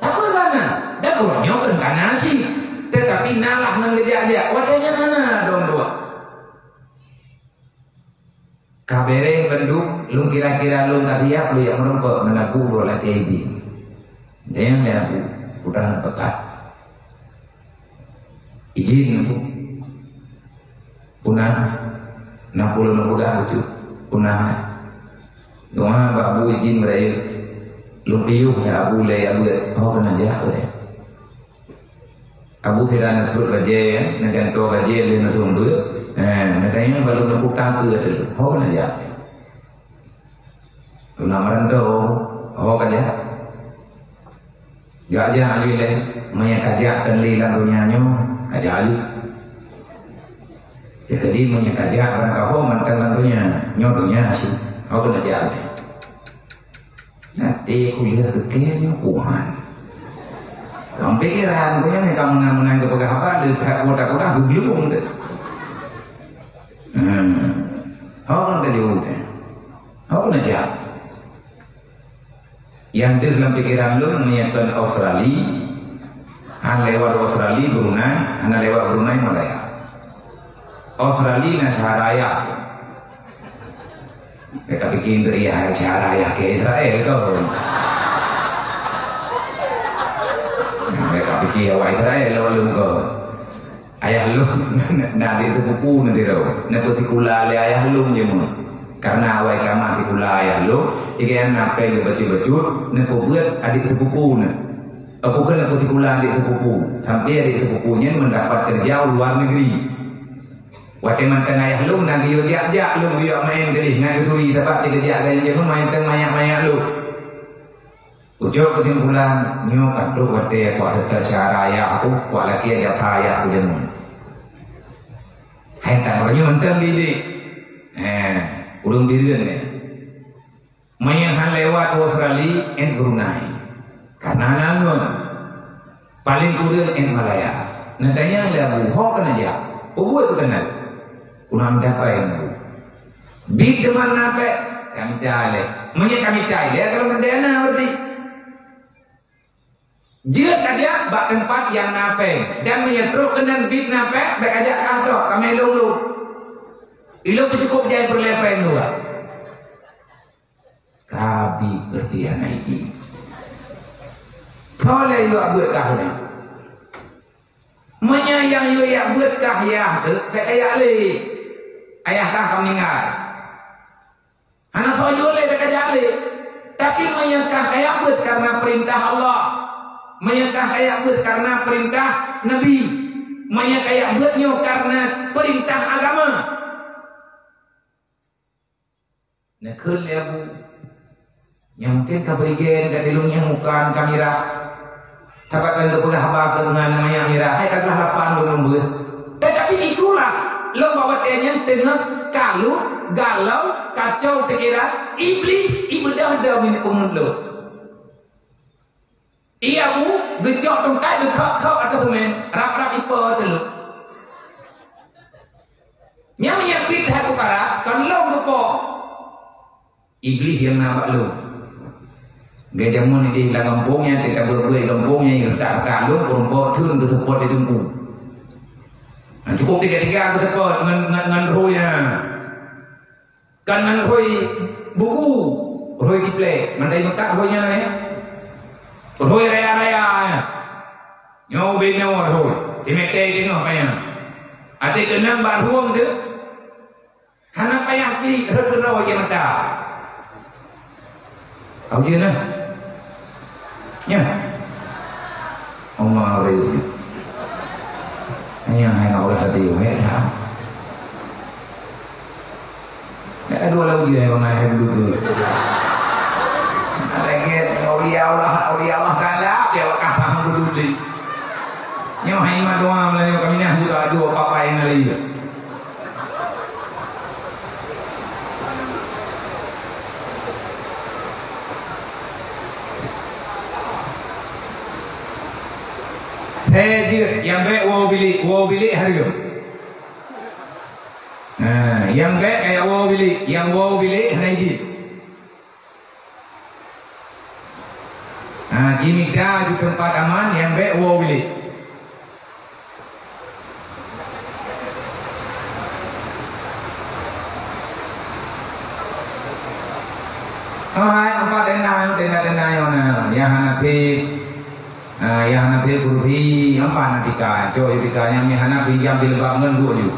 Takut sana dan orangnya inkarnasi tetapi nalah mengejar dia wadahnya nana dong dua kabere benduk lu kira-kira lu ngariak lu yang merempok menaku bola keidi dia yang aku udah pekat izin aku punah napul napuga itu punah doa babu izin meraih lu piuh ya abu le abu oh kena jahat ya Abu Hirana terus raja ya, nak to raja le nak tunggu. Eh, nak tanya baru nak putang tu ada. Ho kan aja. Tu nama to, ho kan ya. Ya aja ali le, maya kaja kan le lan dunia nyo, kaja ali. Jadi maya kaja orang kau mantan lan dunia, nyo dunia sih. Ho kan aja. Nanti kuliah kekenya kuhan. Kamu pikiran, punya nih kamu menang ke pegang apa? Di kota kota belum deh. Hmm. Oh, kan udah. Oh, aja. Yang di dalam pikiran lu menyiapkan Australia, lewat Australia Brunei, han lewat Brunei Malaya. Australia Nasaraya. Mereka bikin dari ya Nasaraya ke Israel kau. Iya, wa Israel lawan lu Ayah lu nanti itu buku nanti lo. Nanti tikula ayah lu je Karena awal kama tikula ayah lu Ika yang nape ke betul-betul Nak buat adik sepupu nak. Aku kan aku tikulah adik sepupu. Sampai adik sepupunya mendapat kerja luar negeri. Waktu mantan ayah lu Nanti yo jak-jak lu Biar main tadi Ngai rui Sebab dia kerja Dan dia main tengah mayak-mayak lu Ujuk kesimpulan Nyo kadu waktu aku ada cara ayah aku Kuat lagi ada ayah aku jenuh Hai tak orang mantan bidik Eh, ulung diri ni. Mayahan lewat Australia en Brunei. Karena nangun. Paling kurang en Malaya. Nadanya le Abu Hok kan aja. Ubu itu kenal. Kunam dapat yang bu. Bid deman nape? Kami cale. Manya kami cale kalau mendana berarti. Dia kaja bak tempat yang nape dan menyetruk dengan bid nape baik aja kasro kami lulu. Ilo cukup jaya berlepai dua. Kabi bertian ini. Boleh yo buat kahnya. Menyayang yo ya buat kahya tu, baik ayah le. Ayah kah kau meninggal. Anak saya yo le baik ayah le. Tapi menyangkah kayak buat karena perintah Allah. Menyangkah kayak buat karena perintah Nabi. Menyangkah kayak buatnya karena perintah agama. Nekul ya bu. Yang mungkin kabagian kan ilunya mukaan kamera. Tapakan ke pegah bakal dengan namanya kamera. Hai kan harapan belum buat. Tetapi itulah lo bawa tanya tengah kalu galau kacau pikiran iblis ibadah dah ini lo ia bu, gejok tungkai gejok kau atau temen rap-rap ipo telur. Nyamnya aku cara kalau gepo Iblis yang nampak lu. Dia jamun di dalam kampungnya Tidak berbuai kampungnya Yang tak-tak lu Perempuan turun ke support di tunggu nah, Cukup tiga-tiga ke support Dengan, dengan, dengan Kan dengan roh Buku. Roh di play. Mandai mekak rohnya ya Roh raya-raya Nyawa bina roh Dimete tengok payah Ati kenang baruang tu. Hana payah pi Rasa wajah mata Kau dia lah. Ya. Allah ri. Ini yang hanya orang tadi ya tak. Ya dua lagi yang mengajar dulu. Lagi Uli Allah, Uli Allah kalah dia wakah paham dulu. Nyo hai doa melayu kami ni juga dua papa yang lain. Hajir yang baik wow bilik, wow bilik harga. Nah, yang baik kayak wow bilik, yang wow bilik hajir. Nah, jimika di tempat aman yang baik wow bilik. Oh, hai, empat tenang, tenang, tenang, yang yang nanti Ah, yang nanti berhi apa nanti kacau yang kita yang ni anak pinjam di lebak ngan dua ju.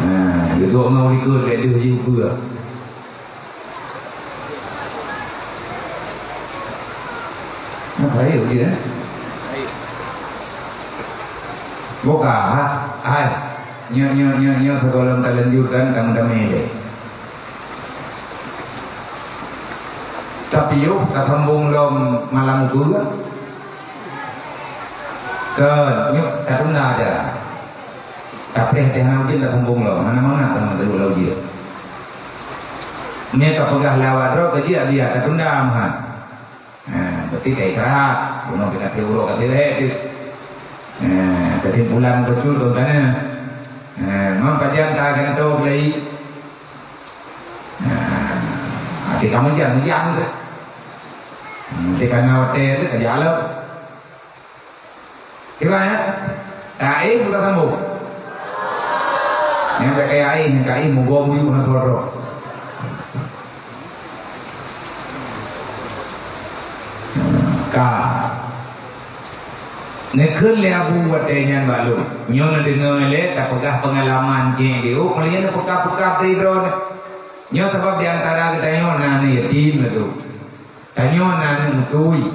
Ah, dia dua mau ikut ke dia juga. Nó thấy hiểu gì đấy Vô cả ha Ai Nhớ nhớ nhớ nhớ Thật dalam lanjutkan Kamu dah mele Tapi yuk Tak sambung dalam malam itu ke nyuk taruna aja. Tapi teh mungkin tak kumpung lo mana mana teman teman lo dia. Ini kau pegah lewat ro ke dia dia taruna mah nah berarti kayak istirahat. Bunuh kita teuro ke dia itu nah kesimpulan betul tuh kan nah mau kajian tak kena tahu lagi nah hati kamu jangan jangan nanti karena hotel kerja alam Gimana? Ai bukan kamu. Yang pakai ai, yang kai mau gombi mana toro. Ka. Nekun le abu watenya balu. Nyon dengar le tak pegah pengalaman je dia. Oh, kalian pekah-pekah drone. Nyo sebab di antara kita nyo Muhyiddin lah tu. Tanya nan mutui.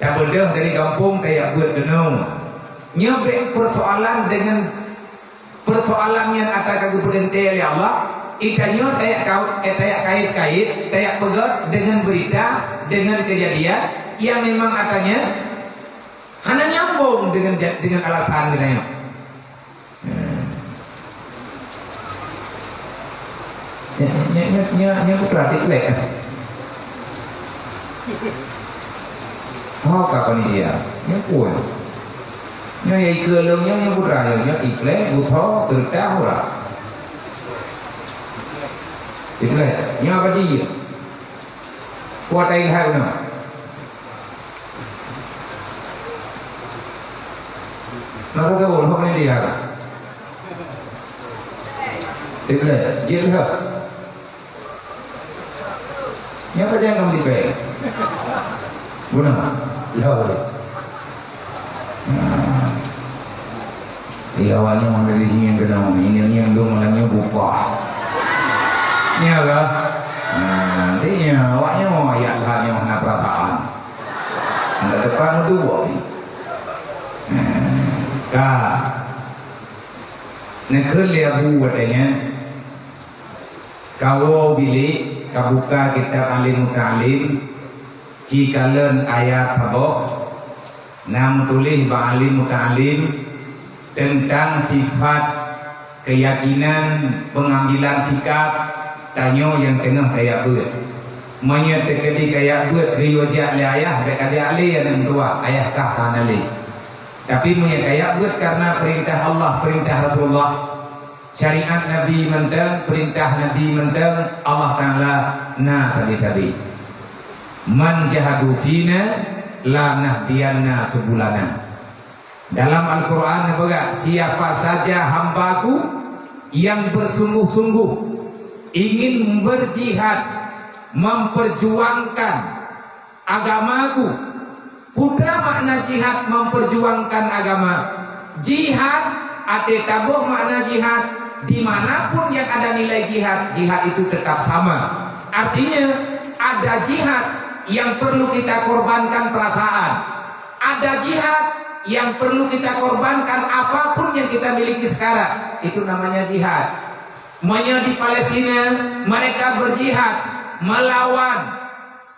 Tak boleh dari kampung kayak buat denung. Nyampe persoalan dengan persoalan yang ada kagak berhenti ya Allah. Ikannya kayak kau, eh, kayak kait-kait, kayak pegat dengan berita, dengan kejadian yang memang katanya hanya nyambung dengan dengan alasan katanya. Nya nya nya nya nya berarti lek. Oh kapan dia? Nya kuat. Nya yang ke long nya nya beraya nya ikle buto kerja ora. Ikle nya apa dia? Kuat ai hai na. Nó có cái ổn không nên gì à? Thế là diễn hợp Siapa saja yang kamu dibayar? Guna? Ya boleh. Di awalnya mau dari sini yang kedua ini yang dua malangnya buka. Ya kan? Nah, nantinya awaknya mau ayat hal yang mana perasaan. Ada depan dua. Nah, nak kerja buat katanya. Kau bilik kabuka kita alim kalim jika len ayat apa nam tulis ba alim tentang sifat keyakinan pengambilan sikap tanyo yang tengah kayak buat Manya terkedi kayak buat riwajah li ayah Dek adik ali yang dua Ayah kah ali Tapi punya kayak buat karena perintah Allah Perintah Rasulullah syariat Nabi menteng, perintah Nabi menteng, Allah Ta'ala na tadi-tadi. Man jahadu fina la nahdiyanna sebulana. Dalam Al-Quran apa Siapa saja hambaku yang bersungguh-sungguh ingin berjihad, memperjuangkan agamaku. Putra makna jihad memperjuangkan agama. Jihad, ate tabuh makna jihad di mana pun yang ada nilai jihad, jihad itu tetap sama. Artinya ada jihad yang perlu kita korbankan perasaan. Ada jihad yang perlu kita korbankan apa pun yang kita miliki sekarang. Itu namanya jihad. Menya di Palestina mereka berjihad melawan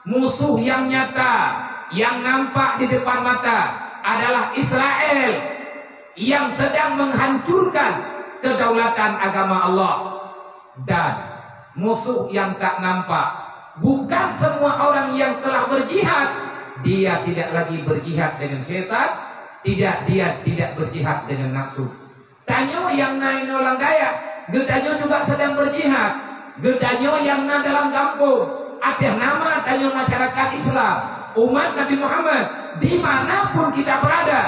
musuh yang nyata yang nampak di depan mata adalah Israel yang sedang menghancurkan kedaulatan agama Allah dan musuh yang tak nampak. Bukan semua orang yang telah berjihad dia tidak lagi berjihad dengan setan, tidak dia tidak berjihad dengan nafsu. Tanyo yang naik orang daya, gedanyo juga sedang berjihad. Gedanyo yang na dalam kampung, ada nama tanyo masyarakat Islam, umat Nabi Muhammad, di mana pun kita berada,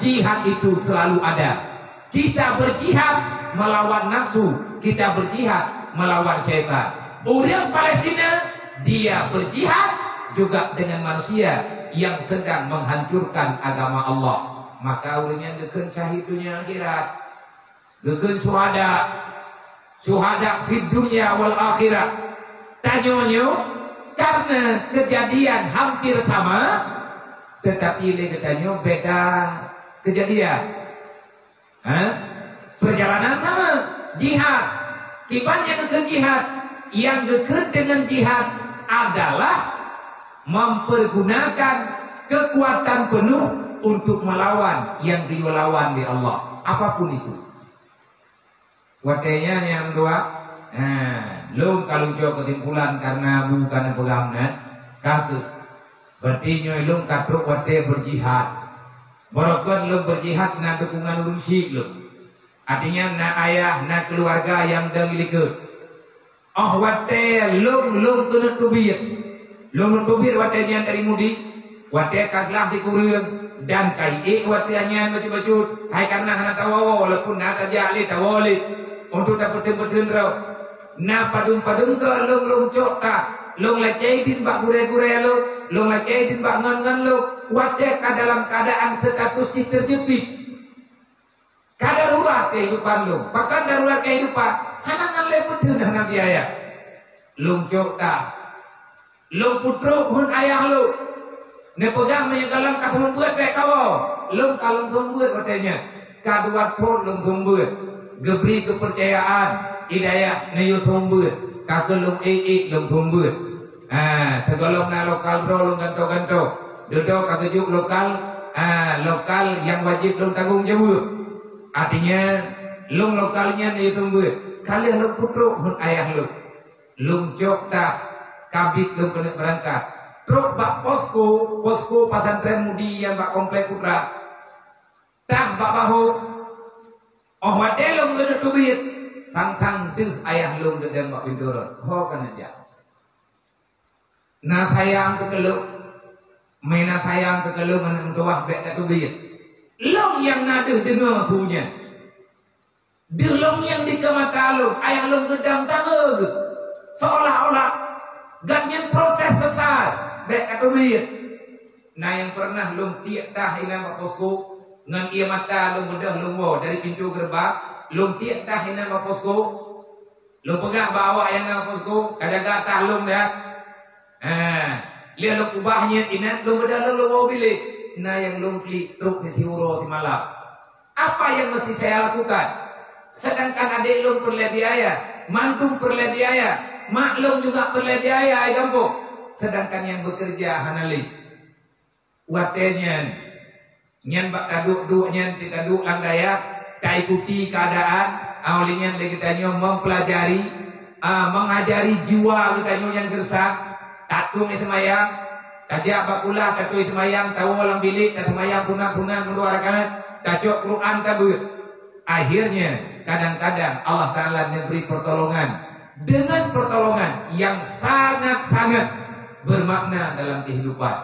jihad itu selalu ada. Kita berjihad melawan nafsu, kita berjihad melawan syaitan. Orang Palestina dia berjihad juga dengan manusia yang sedang menghancurkan agama Allah. Maka orangnya geken cahidunya akhirat. Geken suhada. Suhada fid dunia wal akhirat. Tanyonyo karena kejadian hampir sama tetapi ini katanya beda kejadian. Hah? Perjalanan sama jihad. Kibannya ke jihad. Yang dekat dengan jihad adalah mempergunakan kekuatan penuh untuk melawan yang dilawan di Allah. Apa pun itu. Watenya yang dua. Nah, lo kalau jauh kesimpulan karena bukan pegamnya. Kata. Berarti nyoy lo katruk wate berjihad. Barokon lo berjihad na dukungan urusik lo. Artinya na ayah, na keluarga yang dah miliki. Oh wate lum lum kena tubir. Lum tubir wate yang dari mudi. Wate kaglah di kurung. Dan kai e wate yang baju baju. Hai karena hana tawawa walaupun na tajali tawali. Untuk dapat betul rau. Na padum padum ke lum lum cok tak. Long lacai din bak gure-gure lo, long lacai din bak ngan-ngan lo, wate ka dalam keadaan status terjepit. Kada darurat kehidupan lu. Bahkan darurat kehidupan. Hanangan leput dengan biaya. Lungcuk tak. Lu putruk pun ayah lu. Ne pegang menyegalang kata membuat baik kau. Lu kalau membuat katanya. Kaduat pun lu membuat. Geberi kepercayaan. Hidayah ne yu membuat. Kakak lu ee lu membuat. Ah, tergolong na lokal bro lu ganto-ganto. Duduk kakak juk lokal. Ah, lokal yang wajib lu tanggung jawab. Artinya, lu lokalnya ne yu membuat. Kalian lu putruk pun ayah lu. Lu jok kabit ke kena berangkat. Terus bak posko, posko pesantren mudi yang bak komplek putra. Tak bak bahu. Oh wate long kena tubit. Tang tang tu ayah long kena bak pinturun. Ho kan aja. Na sayang ke keluk. Mena sayang ke keluk mana tuah bek tak. Long yang nada dengar tunya. Dia long yang di kemata long. Ayah long gedam tak Seolah-olah Ganyan protes besar. Baik kata wir. Nah yang pernah lum tiak dah ina maposko. Ngan ia mata lum mudah lum wo dari pintu gerbang. Lum tiak dah ina maposko. Lum pegang bawa yang maposko. Kajaga tah lum dah. Eh, lihat lum ubahnya ina lum mudah lum lum wo bilik. Nah yang lum klik truk di tiuro di malam. Apa yang mesti saya lakukan? Sedangkan adik lum perlu biaya, mantu perlu biaya, maklum juga perlu biaya ay kampung. Sedangkan yang bekerja hanali. Watenya nyen bak kaduk duk nyen ti kaduk langgaya tak ikuti keadaan awalnya lagi tanya mempelajari uh, mengajari jiwa kita yang gersang tatung itu mayang kajak bakulah katu itu mayang tahu orang bilik katu mayang punang-punang mengeluarkan kacok Quran kabur akhirnya kadang-kadang Allah Ta'ala memberi pertolongan dengan pertolongan yang sangat-sangat bermakna dalam kehidupan.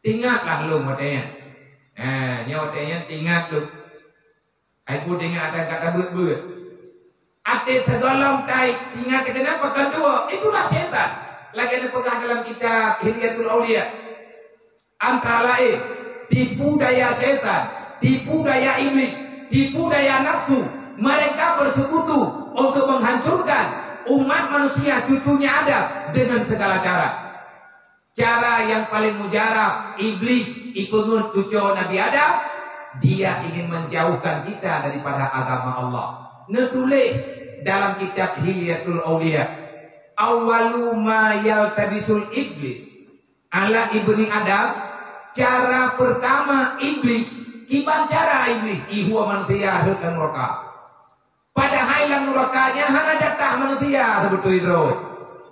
Ingatlah lu matanya. Eh, nyawatnya ingat lu. Aku dengar akan kata buat-buat. Ate tergolong tai ingat kenapa kedua itulah setan. Lagi ada pegang dalam kitab Hilyatul Aulia. Antara lain tipu daya setan, tipu daya iblis, tipu daya nafsu. Mereka bersekutu untuk menghancurkan umat manusia cucunya ada dengan segala cara. Cara yang paling mujarab iblis ikunut cucu Nabi Adam dia ingin menjauhkan kita daripada agama Allah. Netulis dalam kitab Hilyatul Aulia awalu ma yaltabisul iblis ala ibni Adam cara pertama iblis kiban cara iblis ihwa manusia dan neraka pada hailan nurakanya hanya jatah manusia sebetulnya itu.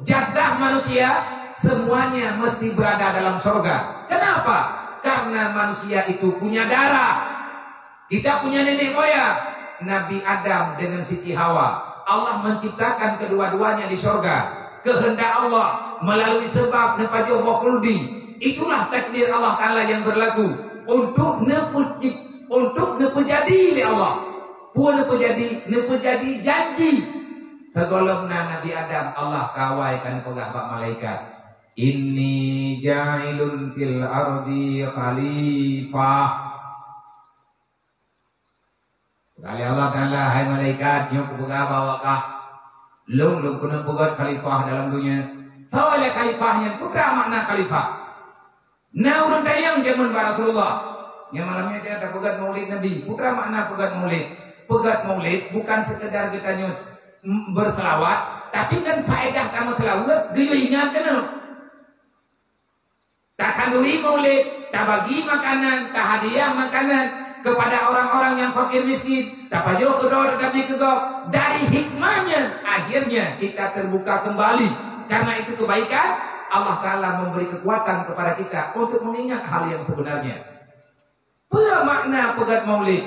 Jatah manusia semuanya mesti berada dalam surga. Kenapa? Karena manusia itu punya darah. Kita punya nenek moyang. Nabi Adam dengan Siti Hawa. Allah menciptakan kedua-duanya di surga. Kehendak Allah melalui sebab nepajo bokuldi. Itulah takdir Allah Ta'ala yang berlaku. Untuk nepuji, untuk nepejadi oleh Allah pun jadi nepa jadi janji tergolongna Nabi Adam Allah kawaikan pegah malaikat Inni ja'ilun fil ardi khalifah. Kali Allah Ta'ala hai malaikat nyuk pegah bawa kah Lung lung kuna pegat khalifah dalam dunia. Tahu oleh khalifahnya? Putra makna khalifah. Nah urun dayang zaman Rasulullah. Yang malamnya dia ada pegat maulid Nabi. Putra makna pegat maulid. Pegat maulid bukan sekedar kita nyus berselawat, tapi kan faedah kamu selawat dia ingat kan? Tak kandui maulid, tak bagi makanan, tak hadiah makanan kepada orang-orang yang fakir miskin, tak pajo kedor tapi kedor. Dari hikmahnya akhirnya kita terbuka kembali karena itu kebaikan. Allah Ta'ala memberi kekuatan kepada kita untuk mengingat hal yang sebenarnya. Apa makna pegat maulid?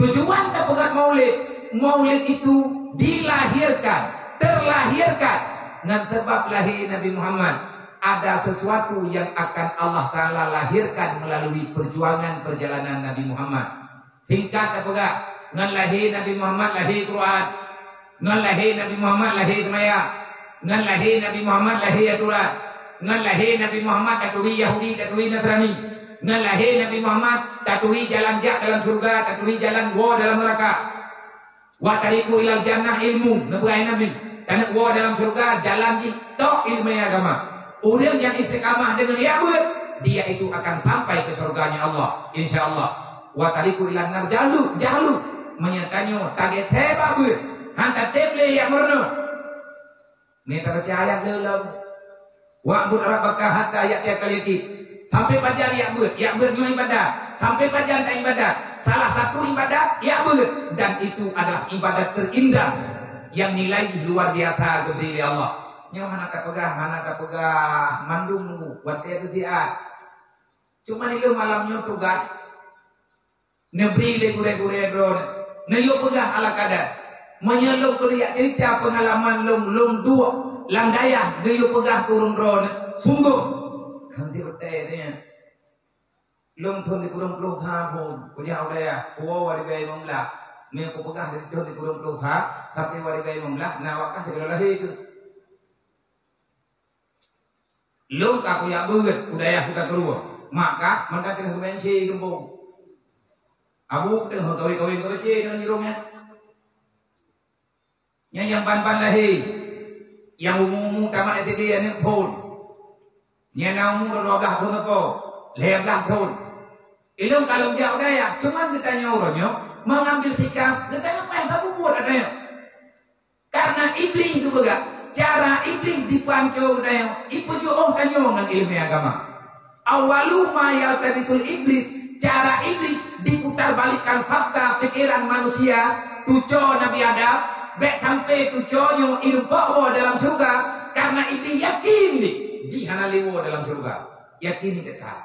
Tujuan pegat maulid, maulid itu dilahirkan, terlahirkan dengan sebab lahir Nabi Muhammad. Ada sesuatu yang akan Allah Ta'ala lahirkan melalui perjuangan perjalanan Nabi Muhammad. Tingkat pegat, dengan lahir Nabi Muhammad lahir Quran, dengan lahir Nabi Muhammad lahir Maya, dengan lahir Nabi Muhammad lahir Aturan, dengan lahir Nabi Muhammad tatui Yahudi, tatui Nasrani, dengan lahir Nabi Muhammad tatui jalan jak dalam surga tatui jalan gua dalam neraka. Wa tariku ilal jannah ilmu. Nabi. Karena gua dalam surga jalan itu ilmu agama Orang yang istiqamah dengan ya'bud, dia itu akan sampai ke surganya Allah. Insya Allah. Wa tariku ilan nar jalu, jalu. Menyatanyo, taget hebabud. Hantar teble yang murnu. Ini terpercaya dalam. Wa'bud rabbaka hatta ya'tiya kaliyati. Sampai pajar ya'bud. Ya'bud memang ibadah. Sampai pajar tak ibadah. Salah satu ibadah ya'bud. Dan itu adalah ibadah terindah. Yang nilai luar biasa kepada Allah. Nyo hana ka pegah, hana mandung wate tu dia. Cuma ni lo malam nyo tugas. Nebri le gure gure drone. Ne yo pegah ala kadar. Menyeluk kuliah cerita pengalaman lom lom dua lang daya de yo pegah turun drone. Sungguh. Nanti dia. Lom thon di kurung puluh ha pun. Kuliah oleh ya. Kuwa wari gay mamla. Ni aku pegah di kurung puluh ha. Tapi wari gay mamla. Nah wakah segala itu. Lu kaku yang banget budaya kita keluar. Maka mereka tengah kebenci gembung. Abu tengah kawin-kawin kerja dengan jirungnya. Yang yang pan-pan lahir. Yang umum-umum tamat STD yang pun. Yang namu rogah pun apa. Lelah pun. Ilmu kalau dia budaya. Cuma kita orangnya. Mengambil sikap. Kita apa yang kamu buat adanya. Karena iblis itu begak cara iblis dipancu na ipuju oh kanyo ng ilmu agama. Awalu ma yaltabisul iblis, cara iblis diputar balikan fakta pikiran manusia, tuco Nabi Adam, bek sampai tuconyo inubawa dalam surga, karena iblis yakin di jihana liwo dalam surga. Yakin dekat.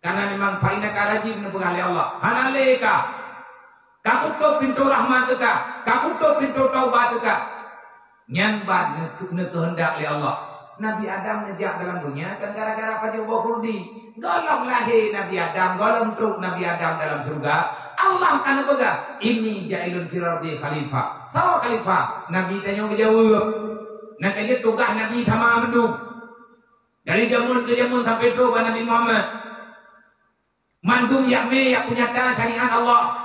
Karena memang faina karajim nebugali Allah. Hanaleka. Kakuto pintu rahmat teka. Kakuto pintu taubat teka nyambat kehendak oleh Allah. Nabi Adam nejak dalam dunia kan gara-gara pada Allah kurdi. Golong lahir Nabi Adam, golong truk Nabi Adam dalam surga. Allah kan apa Ini jailun firardi khalifah. Tahu khalifah? Nabi tanya ke jauh. Nak aja tugas Nabi sama menduk. Dari jamun ke jamun sampai tu Nabi Muhammad. Mandum yang me yang punya syariat Allah.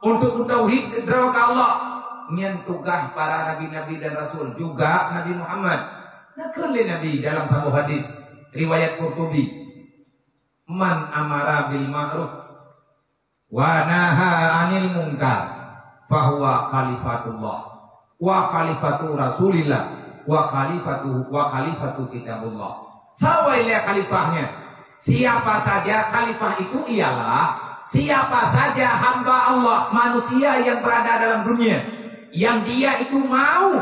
Untuk tauhid ke Allah nyen tugas para nabi-nabi dan rasul juga Nabi Muhammad. Nakali Nabi dalam satu hadis riwayat Qurtubi. Man amara bil ma'ruf wa naha 'anil munkar fahuwa khalifatullah wa khalifatu Rasulillah wa khalifatu wa khalifatu kitabullah. Tahu khalifahnya? Siapa saja khalifah itu ialah siapa saja hamba Allah manusia yang berada dalam dunia yang dia itu mau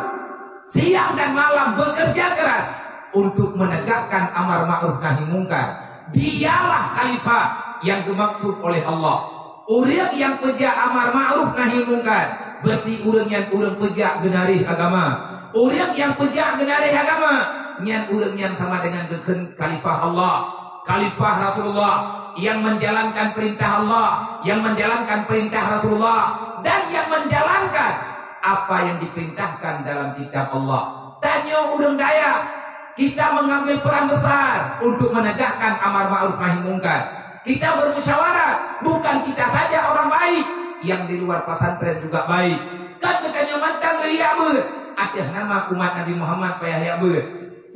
siang dan malam bekerja keras untuk menegakkan amar ma'ruf nahi mungkar. Dialah khalifah yang dimaksud oleh Allah. Orang yang pejak amar ma'ruf nahi mungkar berarti orang yang orang pejak genarih agama. Orang yang pejak genarih agama yang orang yang sama dengan keken khalifah Allah, khalifah Rasulullah yang menjalankan perintah Allah, yang menjalankan perintah Rasulullah dan yang menjalankan apa yang diperintahkan dalam kitab Allah. Tanya urung daya, kita mengambil peran besar untuk menegakkan amar ma'ruf nahi mungkar. Kita bermusyawarah, bukan kita saja orang baik, yang di luar pesantren juga baik. Kan kita mantan dari Ya'bud. Atas nama umat Nabi Muhammad payah Ya'bud.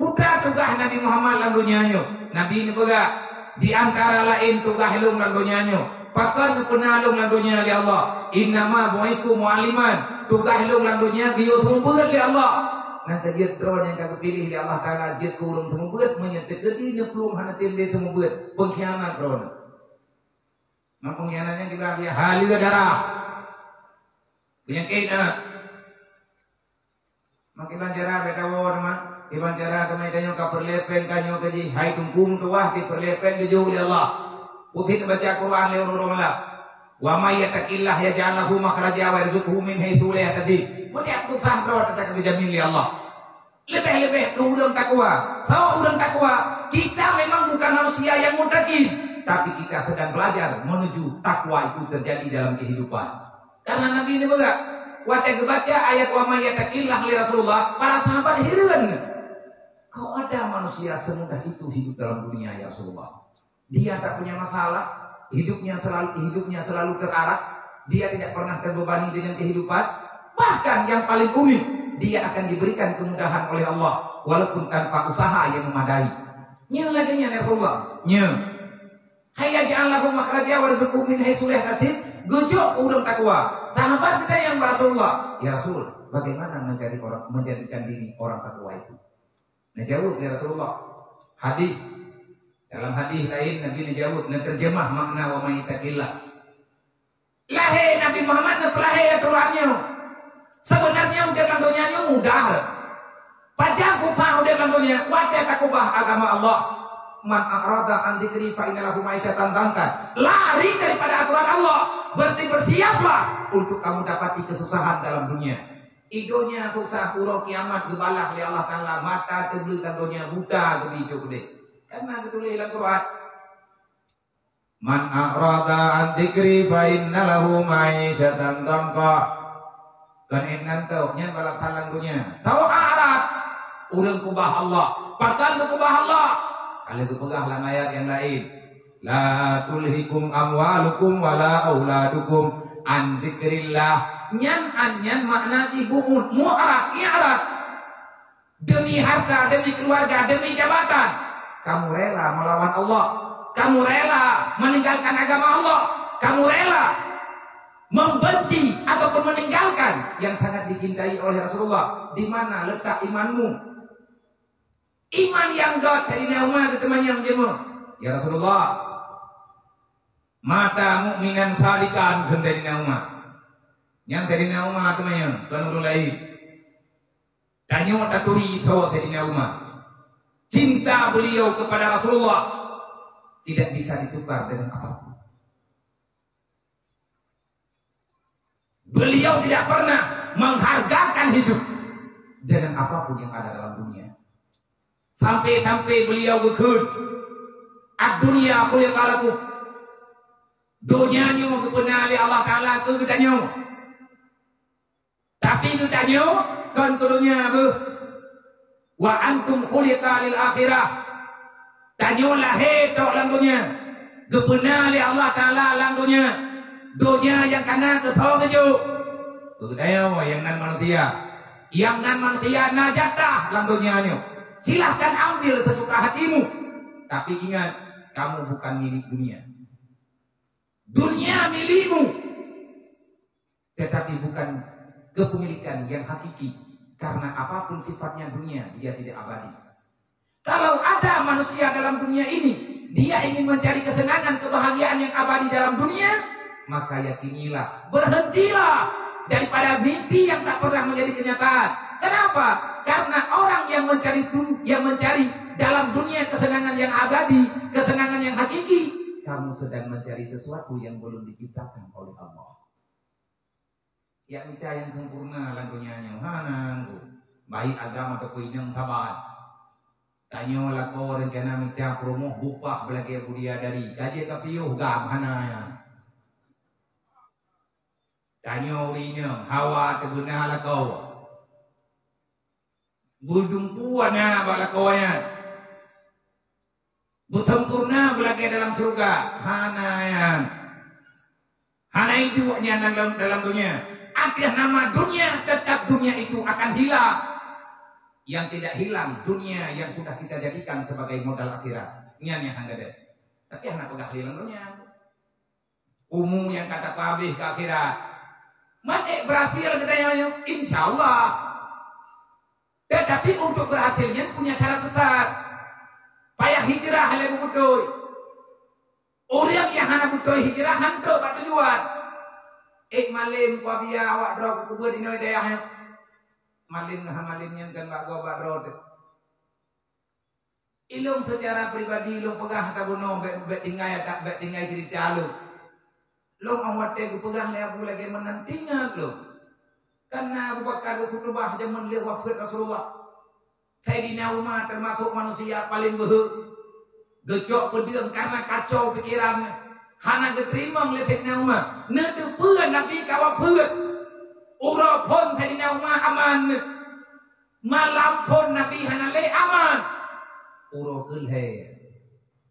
Putra tugas Nabi Muhammad lalu nyanyo. Nabi ini pega. Di antara lain tugas helum lalu nyanyo. Pakan penalung lalu nyanyo Allah. Innama bu'isku mu'aliman tugas lu landunya dia sumber di Allah. Nanti dia drone yang kagak pilih di Allah. Taala dia kurung sumber menyentuh jadi dia belum dia sumber pengkhianat drone Nah pengkhianatnya juga dia juga darah. Penyakit anak makin bancara beta won mah di bancara kami kanyo ka perlepen kanyo kaji hai tungkung tuah di perlepen ke jauh di Allah Putih baca Quran lewat orang lah Wa may yattaqillah yaj'al lahu makhraja wa yarzuqhu min haitsu la yahtasib. Mun aku sahro tetap kejamin li Allah. Lebih-lebih ke urang takwa. Tahu urang takwa, kita memang bukan manusia yang mutakin, tapi kita sedang belajar menuju takwa itu terjadi dalam kehidupan. Karena Nabi ini juga Waktu baca ayat wa may yattaqillah li Rasulullah, para sahabat heran. Kau ada manusia semudah itu hidup dalam dunia ya Rasulullah. Dia tak punya masalah, hidupnya selalu hidupnya selalu terarah, dia tidak pernah terbebani dengan kehidupan, bahkan yang paling unik, dia akan diberikan kemudahan oleh Allah walaupun tanpa usaha yang memadai. Nya lagi nya Rasulullah. Nya. Hayya ja'allahu makhraja warzuqhu min haitsu la. Gojok urang takwa. Sahabat kita yang Rasulullah. Ya Rasul, bagaimana mencari orang menjadikan diri orang takwa itu? Nah jawab ya Rasulullah. Hadis dalam hadis lain Nabi menjawab, terjemah makna wa may Lahir Nabi Muhammad lahir aturannya. Sebenarnya udah bantunya mudah. Pajang kufa udah bantunya. Wajah takubah agama Allah. Man arada an dzikri fa innalahu ma'isyatan tangkan. Lari daripada aturan Allah. Berarti bersiaplah untuk kamu dapati kesusahan dalam dunia. Idonya susah pura kiamat gebalah oleh Allah Ta'ala mata tebel tandonya buta gede gede. Karena betul dalam Quran. Man a'rada an dzikri fa inna lahu ma'isyatan dhanqa. Dan enan tau nya balak talang dunia. Tahu arad urang kubah Allah. Pakan ke kubah Allah. Kalau itu pegah lang ayat yang lain. La tulhikum amwalukum wala auladukum an zikrillah. Nyan an nyan makna ibu mu'arad, i'rad. Demi harta, demi keluarga, demi jabatan. Kamu rela melawan Allah kamu rela meninggalkan agama Allah, kamu rela membenci ataupun meninggalkan yang sangat dicintai oleh Rasulullah. Di mana letak imanmu? Iman yang God dari Umar teman yang jemu. Ya Rasulullah, mata mukminan salikan dari Umar. Yang dari Umar temannya, tuan mulai. Tanyo taturi itu dari Umar. Cinta beliau kepada Rasulullah tidak bisa ditukar dengan apa pun. Beliau tidak pernah menghargakan hidup dengan apa pun yang ada dalam dunia. Sampai-sampai beliau gekut. Ad-dunia khuliqalaku. Dunia nyo kepenali Allah Ta'ala tu kita nyo. Tapi kita nyo kan turunnya. Wa antum khuliqa lil akhirah. Tanyolah hetok lang dunia. Gepenali Allah Ta'ala lang dunia. Dunia yang kena ketong keju. Kedayo yang nan manusia. Yang nan manusia najatah lang dunia nyo. Silahkan ambil sesuka hatimu. Tapi ingat, kamu bukan milik dunia. Dunia milikmu. Tetapi bukan kepemilikan yang hakiki. Karena apa pun sifatnya dunia, dia tidak abadi. Kalau ada manusia dalam dunia ini, dia ingin mencari kesenangan, kebahagiaan yang abadi dalam dunia, maka yakinilah, berhentilah daripada mimpi yang tak pernah menjadi kenyataan. Kenapa? Karena orang yang mencari yang mencari dalam dunia kesenangan yang abadi, kesenangan yang hakiki, kamu sedang mencari sesuatu yang belum diciptakan oleh Allah. Yang minta yang sempurna lagunya yang hanang, baik agama atau yang tabat. Tanyo lako rencana minta promo bupah belagi budia dari gaji kapiyo gam hanaya. Tanyo urinya hawa teguna lako. Budung puana balakonya. Busempurna belagi dalam surga hanaya. Hana itu dalam dalam dunia. Akhir nama dunia tetap dunia itu akan hilang yang tidak hilang dunia yang sudah kita jadikan sebagai modal akhirat. Yang anda deh. Tapi anak pegang hilang dunia. Umum yang kata pabih ke akhirat. Mana berhasil katanya? Insya Allah. Tetapi untuk berhasilnya punya syarat besar. Payah hijrah halai butuh. Orang yang hana butuh hijrah hantu pada tujuan. Ik malim kwa biya awak drog kubur ini dayahnya malin hamalin yang kan bak bak rod. Ilung secara pribadi ilung pegah tak bunuh bet bet tinggal tak bet tinggal cerita lu. Long awat te pegah le aku lagi menantinya lu. Karena Abu Bakar khutbah zaman dia wafat Rasulullah. Sayyidina Umar termasuk manusia paling berhak. Gecok pediam karena kacau pikirannya. Hana keterima melihat Sayyidina Umar. Nanti pun Nabi kawat pun. Ura pun Sayyidina Umar aman. Malam pun Nabi Hanale aman. Ura kelhe.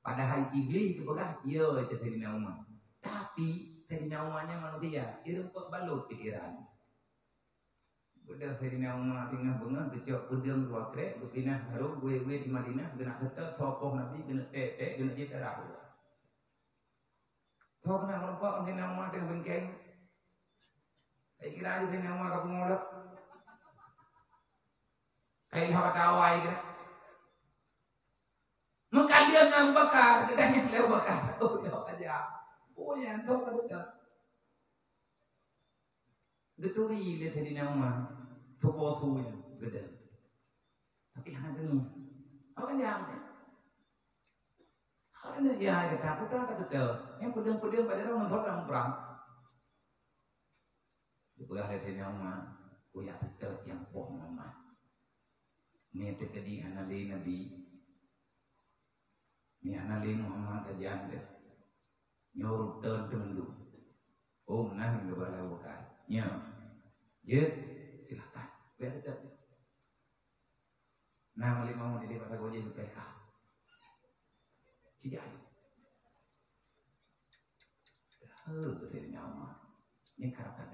Padahal iblis itu pegah. Ya itu Sayyidina Umar. Tapi Sayyidina Umarnya manusia. Dia rumput balut pikiran. Udah Sayyidina Umar tinggal bengang kecok pedang dua krek berpindah harum gue gue di Madinah kena kata sopoh Nabi kena tete kena dia terah. Tahu kena lompat Sayyidina Umar dengan bengkeng. Saya kira aja Sayyidina Umar kapung ngolok. Kayak hawa tawai kira. Mengkalian Abu Bakar, katanya Abu Bakar. Oh, ya aja. Oh, ya, tahu kata. Geturi lihat Sayyidina Umar. Tuposunya gede. Tapi hanya gini. Apa yang Karena ya kita aku tak kata Yang pedang-pedang pada orang orang perang. Juga hati Umar. Kuya betul yang bohong Umar. Mete tadi hanali Nabi. Ni hanali Muhammad kajian deh. Telan temendu. Oh, nah, nggak boleh bukan. Ya, ya, silakan. Biar tetap. Nah, lima mau jadi pada gue jadi Tidak. Halo, dari nyawa. Ini kata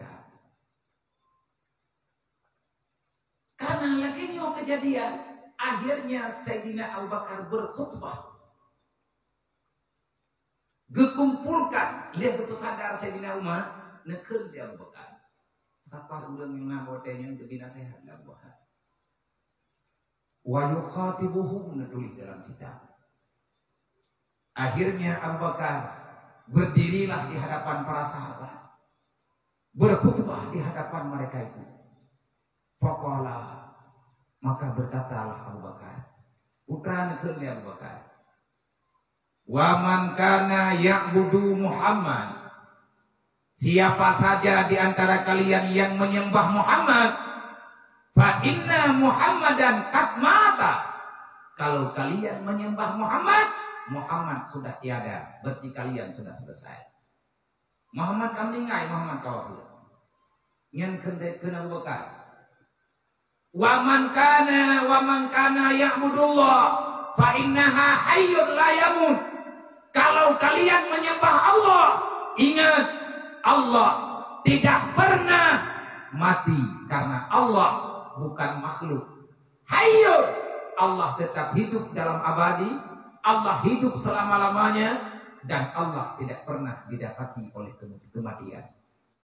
Karena lagi nyok kejadian, akhirnya Sayyidina Abu Bakar berkhutbah. Gekumpulkan, lihat kepesadar Sayyidina Umar, neker dia Abu Bakar. Apa ulang yang ngabotenya untuk sehat Abu Bakar. Wa yukhatibuhum menulis dalam kitab. Akhirnya Abu Bakar berdirilah di hadapan para sahabat. Berkhutbah di hadapan mereka itu. Faqala maka berkatalah Abu Bakar. Putra nekernya Abu Bakar. Wa man kana ya'budu Muhammad. Siapa saja di antara kalian yang menyembah Muhammad, fa inna Muhammadan qad mata. Kalau kalian menyembah Muhammad, Muhammad sudah tiada, berarti kalian sudah selesai. Muhammad kamlingai Muhammad kawafir. Yang kena Abu Bakar. Wa man kana wa man kana ya'budullah fa innaha hayyun la yamut. Kalau kalian menyembah Allah, ingat Allah tidak pernah mati karena Allah bukan makhluk. Hayyun Allah tetap hidup dalam abadi, Allah hidup selama-lamanya dan Allah tidak pernah didapati oleh kematian.